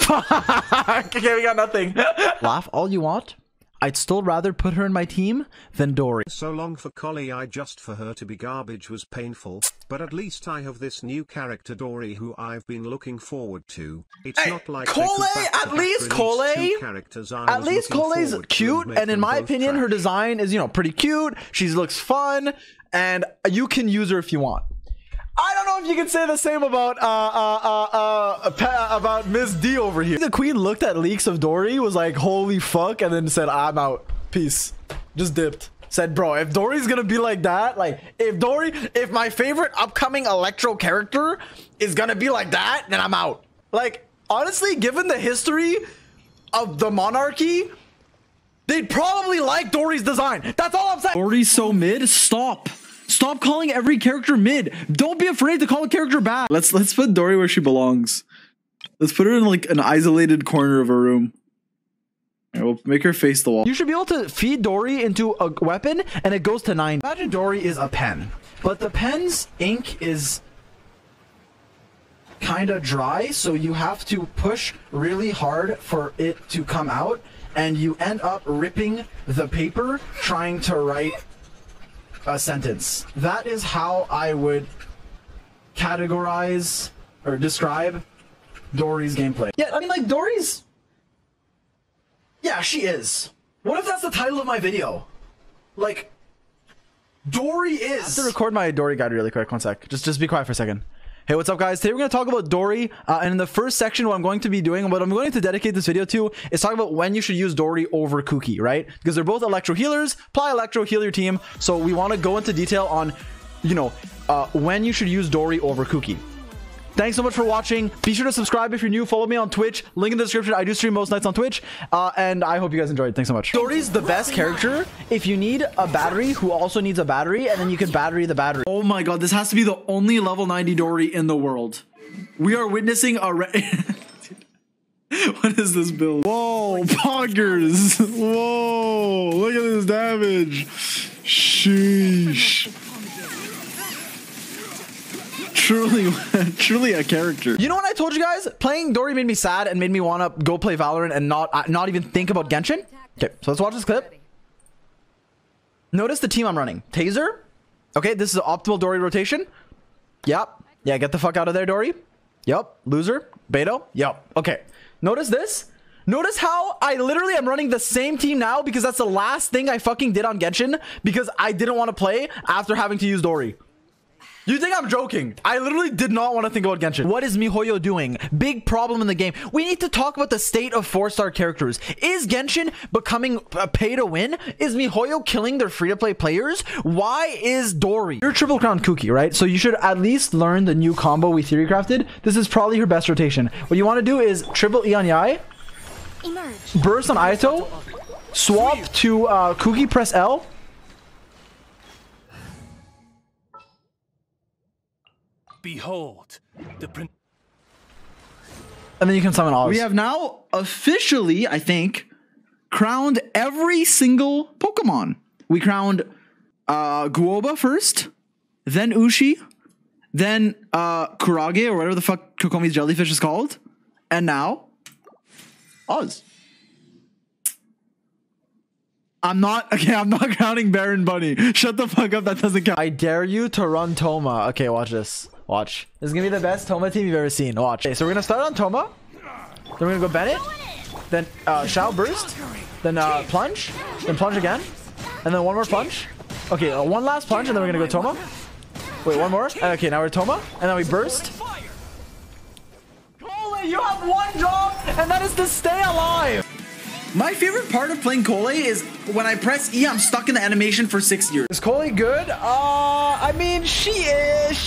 Okay, we got nothing. Laugh all you want. I'd still rather put her in my team than Dori. So long for Collei I just for her to be garbage was painful, but at least I have this new character Dori who I've been looking forward to. It's Hey, not like Collei, at least Collei, characters I at least looking Collei's cute, and in my both opinion, her design is you know pretty cute. She looks fun, and you can use her if you want. I don't know if you can say the same about uh uh uh, uh about Miss D over here. The queen looked at leaks of Dori, was like, "Holy fuck," and then said, "I'm out, peace." Just dipped. Said, "Bro, if Dori's gonna be like that, like if Dori, if my favorite upcoming Electro character is gonna be like that, then I'm out." Like honestly, given the history of the monarchy, they'd probably like Dori's design. That's all I'm saying. Dori's so mid. Stop. Stop calling every character mid. Don't be afraid to call a character bad. Let's let's put Dori where she belongs. Let's put her in like an isolated corner of a room. And we'll make her face the wall. You should be able to feed Dori into a weapon and it goes to nine. Imagine Dori is a pen, but the pen's ink is kind of dry, so you have to push really hard for it to come out, and you end up ripping the paper trying to write a sentence. That is how I would categorize or describe Dori's gameplay. Yeah, I mean, like, Dori's. Yeah, she is. What if that's the title of my video? Like, Dori is. I have to record my Dori guide really quick. One sec. Just, just be quiet for a second. Hey, what's up, guys? Today we're going to talk about Dori, uh, and in the first section, what I'm going to be doing, what I'm going to dedicate this video to, is talk about when you should use Dori over Kuki, right? Because they're both Electro healers. Apply Electro, heal your team. So we want to go into detail on, you know, uh, when you should use Dori over Kuki. Thanks so much for watching. Be sure to subscribe if you're new. Follow me on Twitch. Link in the description. I do stream most nights on Twitch. Uh, and I hope you guys enjoyed. Thanks so much. Dori's the best character if you need a battery who also needs a battery, and then you can battery the battery. Oh my god, this has to be the only level 90 Dori in the world. We are witnessing a re- What is this build? Whoa, poggers! Whoa, look at this damage. Sheesh. Truly, truly a character. You know what I told you guys? Playing Dori made me sad and made me want to go play Valorant and not uh, not even think about Genshin. Okay, so let's watch this clip. Notice the team I'm running. Taser. Okay, this is the optimal Dori rotation. Yep. Yeah, get the fuck out of there, Dori. Yep. Loser. Beidou. Yep. Okay. Notice this. Notice how I literally am running the same team now because that's the last thing I fucking did on Genshin because I didn't want to play after having to use Dori. You think I'm joking? I literally did not want to think about Genshin. What is MiHoYo doing? Big problem in the game. We need to talk about the state of four-star characters. Is Genshin becoming a pay to win? Is MiHoYo killing their free-to-play players? Why is Dori? You're Triple Crown Kuki, right? So you should at least learn the new combo we theory crafted. This is probably her best rotation. What you want to do is triple E on Yae, Emerge. burst on Ayato, swap to uh, Kuki, press L, Behold, the prin- and then you can summon Oz. We have now officially, I think, crowned every single Pokemon. We crowned uh, Guoba first, then Ushi, then uh, Kurage or whatever the fuck Kokomi's jellyfish is called, and now Oz. I'm not okay. I'm not crowning Baron Bunny. Shut the fuck up. That doesn't count. I dare you to run Thoma. Okay, watch this. Watch. This is gonna be the best Thoma team you've ever seen. Watch. Okay, so we're gonna start on Thoma. Then we're gonna go Bennett. Then uh, Xiao Burst. Then uh, Plunge. Then Plunge again. And then one more Plunge. Okay, uh, one last Plunge, and then we're gonna go Thoma. Wait, one more. Uh, Okay, now we're Thoma. And then we Burst. Holy, you have one job, and that is to stay alive. My favorite part of playing Collei is when I press E, I'm stuck in the animation for six years. Is Collei good? Uh, I mean, she is.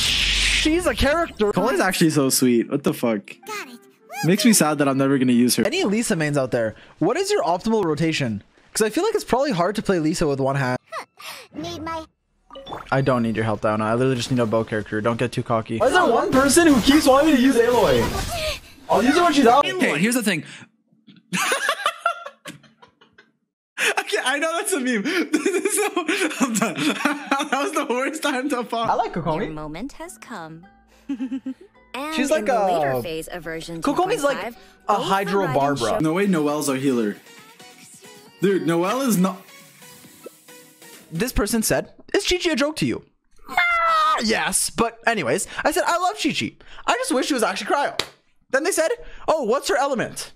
She's a character. Colin's actually so sweet. What the fuck? Makes me sad that I'm never gonna use her. Any Lisa mains out there? What is your optimal rotation? Because I feel like it's probably hard to play Lisa with one hand. Need my I don't need your help, Down. I literally just need a bow character. Don't get too cocky. Why is there one person who keeps wanting me to use Aloy? I'll use her when she's out. Okay, here's the thing. okay, I know that's a meme. This is so, I'm done. that was the worst time to fall. I like Kokomi. Your moment has come. and She's like in the later a- phase of version Kokomi's like a Hydro Barbara. No way, Noelle's our healer. Dude, Noelle is not. This person said, "Is Qiqi a joke to you?" Ah, yes, but anyways, I said I love Qiqi. I just wish she was actually cryo. Then they said, "Oh, what's her element?"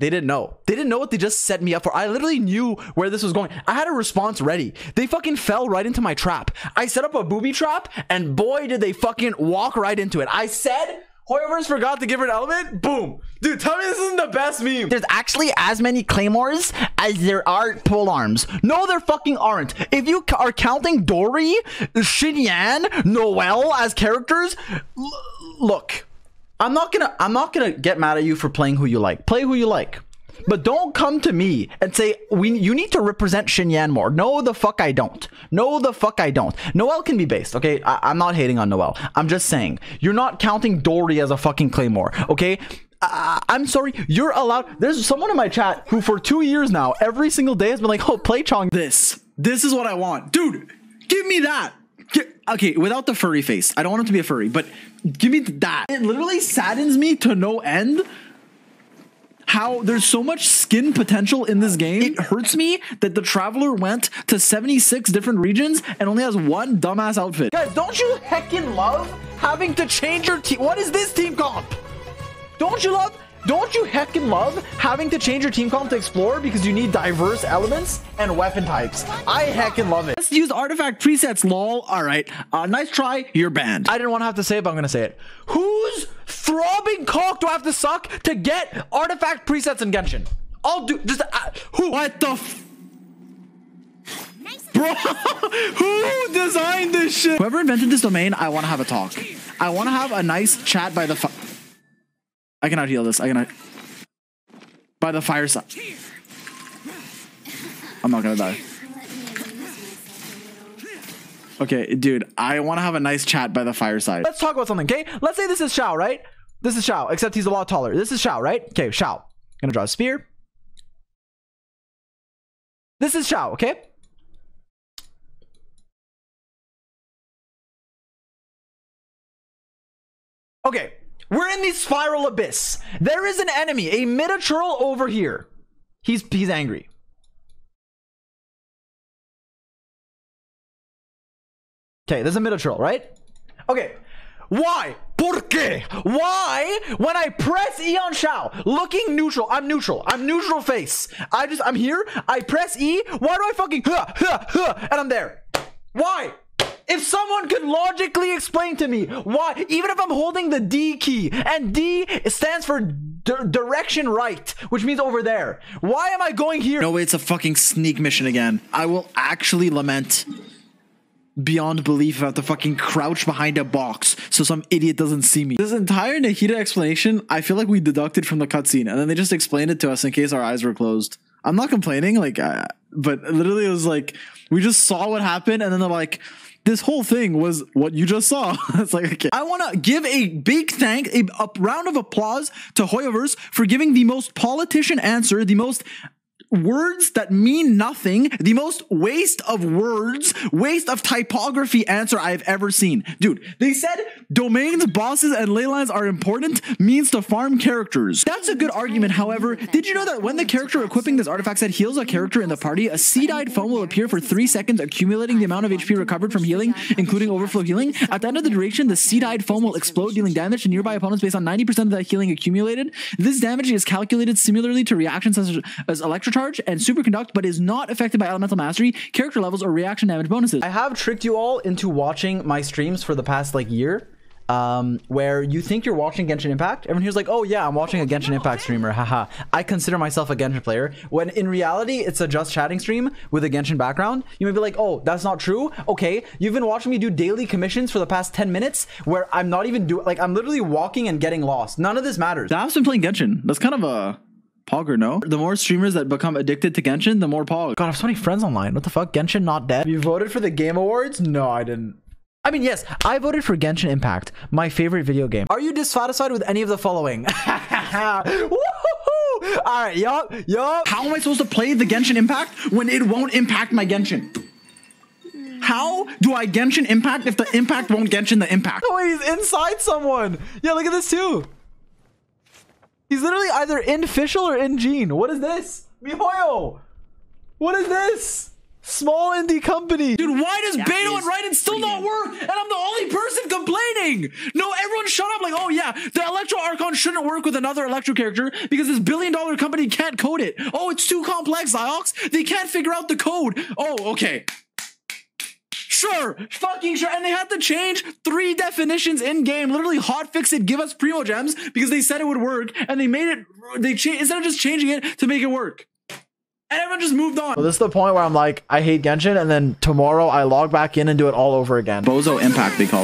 They didn't know. They didn't know what they just set me up for. I literally knew where this was going. I had a response ready. They fucking fell right into my trap. I set up a booby trap, and boy, did they fucking walk right into it. I said, Hoyoverse forgot to give her an element. Boom. Dude, tell me this isn't the best meme. There's actually as many claymores as there are pole arms. No, there fucking aren't. If you are counting Dori, Xinyan, Noelle as characters, look. I'm not gonna I'm not gonna get mad at you for playing who you like. Play who you like. But don't come to me and say we you need to represent Xinyan more. No, the fuck I don't. No, the fuck I don't. Noelle can be based, okay? I, I'm not hating on Noelle. I'm just saying you're not counting Dori as a fucking claymore, okay? I'm sorry, you're allowed. There's someone in my chat who, for two years now, every single day has been like, "Oh, play Chong." This. This is what I want. Dude, give me that. Okay, without the furry face. I don't want him to be a furry, but give me that. It literally saddens me to no end how there's so much skin potential in this game. It hurts me that the Traveler went to 76 different regions and only has one dumbass outfit. Guys, don't you heckin' love having to change your team? What is this team comp? Don't you love? Don't you heckin' love having to change your team comp to explore because you need diverse elements and weapon types? I heckin' love it. Let's use artifact presets, lol. All right, uh, nice try. You're banned. I didn't want to have to say it, but I'm gonna say it. Whose throbbing cock do I have to suck to get artifact presets in Genshin? I'll do just uh, who? What the? F- Bro, who designed this shit? Whoever invented this domain, I want to have a talk. I want to have a nice chat by the. I cannot heal this. I cannot. By the fireside. I'm not gonna die. Okay, dude, I want to have a nice chat by the fireside. Let's talk about something, okay? Let's say this is Xiao, right? This is Xiao, except he's a lot taller. This is Xiao, right? Okay, Xiao. Gonna draw a spear. This is Xiao, okay? Okay, we're in the spiral abyss. There is an enemy, a Minotaur over here. He's he's angry. Okay, there's a Minotaur, right? Okay. Why? ¿Por qué? Why? When I press E on Xiao, looking neutral, I'm neutral. I'm neutral face. I just, I'm here. I press E. Why do I fucking, huh, huh, huh, and I'm there? Why? If someone could logically explain to me why, even if I'm holding the D key, and D stands for di- direction right, which means over there, why am I going here? No way, it's a fucking sneak mission again. I will actually lament beyond belief I have to fucking crouch behind a box so some idiot doesn't see me. This entire Nahida explanation, I feel like we deducted from the cutscene, and then they just explained it to us in case our eyes were closed. I'm not complaining, like, uh, but literally it was like we just saw what happened, and then they're like. This whole thing was what you just saw. it's like, okay. I want to give a big thank, a, a round of applause to Hoyoverse for giving the most politician answer, the most words that mean nothing, the most waste of words, waste of typography answer I've ever seen. Dude, they said domains, bosses, and ley lines are important means to farm characters. That's a good argument, however. Did you know that when the character equipping this artifact set heals a character in the party, a sea-dyed foam will appear for three seconds, accumulating the amount of HP recovered from healing, including overflow healing? At the end of the duration, the sea-dyed foam will explode, dealing damage to nearby opponents based on 90% of that healing accumulated. This damage is calculated similarly to reactions such as electrocharge and superconduct, but is not affected by elemental mastery, character levels, or reaction damage bonuses. I have tricked you all into watching my streams for the past like year. Um, where you think you're watching Genshin Impact, everyone here's like, "Oh yeah, I'm watching a Genshin Impact streamer." Haha. I consider myself a Genshin player. When in reality, it's a just chatting stream with a Genshin background. You may be like, "Oh, that's not true." Okay, you've been watching me do daily commissions for the past 10 minutes, where I'm not even doing like I'm literally walking and getting lost. None of this matters. I've been playing Genshin. That's kind of a Pogger, no? The more streamers that become addicted to Genshin, the more Pog. God, I have so many friends online. What the fuck? Genshin not dead? You voted for the Game Awards? No, I didn't. I mean, yes, I voted for Genshin Impact, my favorite video game. Are you dissatisfied with any of the following? Woohoo! All right, yup, yup. How am I supposed to play the Genshin Impact when it won't impact my Genshin? How do I Genshin Impact if the impact won't Genshin the impact? Oh, wait, he's inside someone. Yeah, look at this too. He's literally either in Fischl or in Jean. What is this? Mihoyo! What is this? Small indie company. Dude, why does Beidou and Raiden still not work? And I'm the only person complaining. No, everyone shut up. Like, oh yeah, the Electro Archon shouldn't work with another Electro character because this billion dollar company can't code it. Oh, it's too complex, Iox. They can't figure out the code. Oh, okay. Sure, fucking sure. And they had to change three definitions in game. Literally hotfix it, give us Primogems because they said it would work, and they made it. They changed instead of just changing it to make it work. And everyone just moved on. Well, this is the point where I'm like, I hate Genshin, and then tomorrow I log back in and do it all over again. Bozo Impact, they call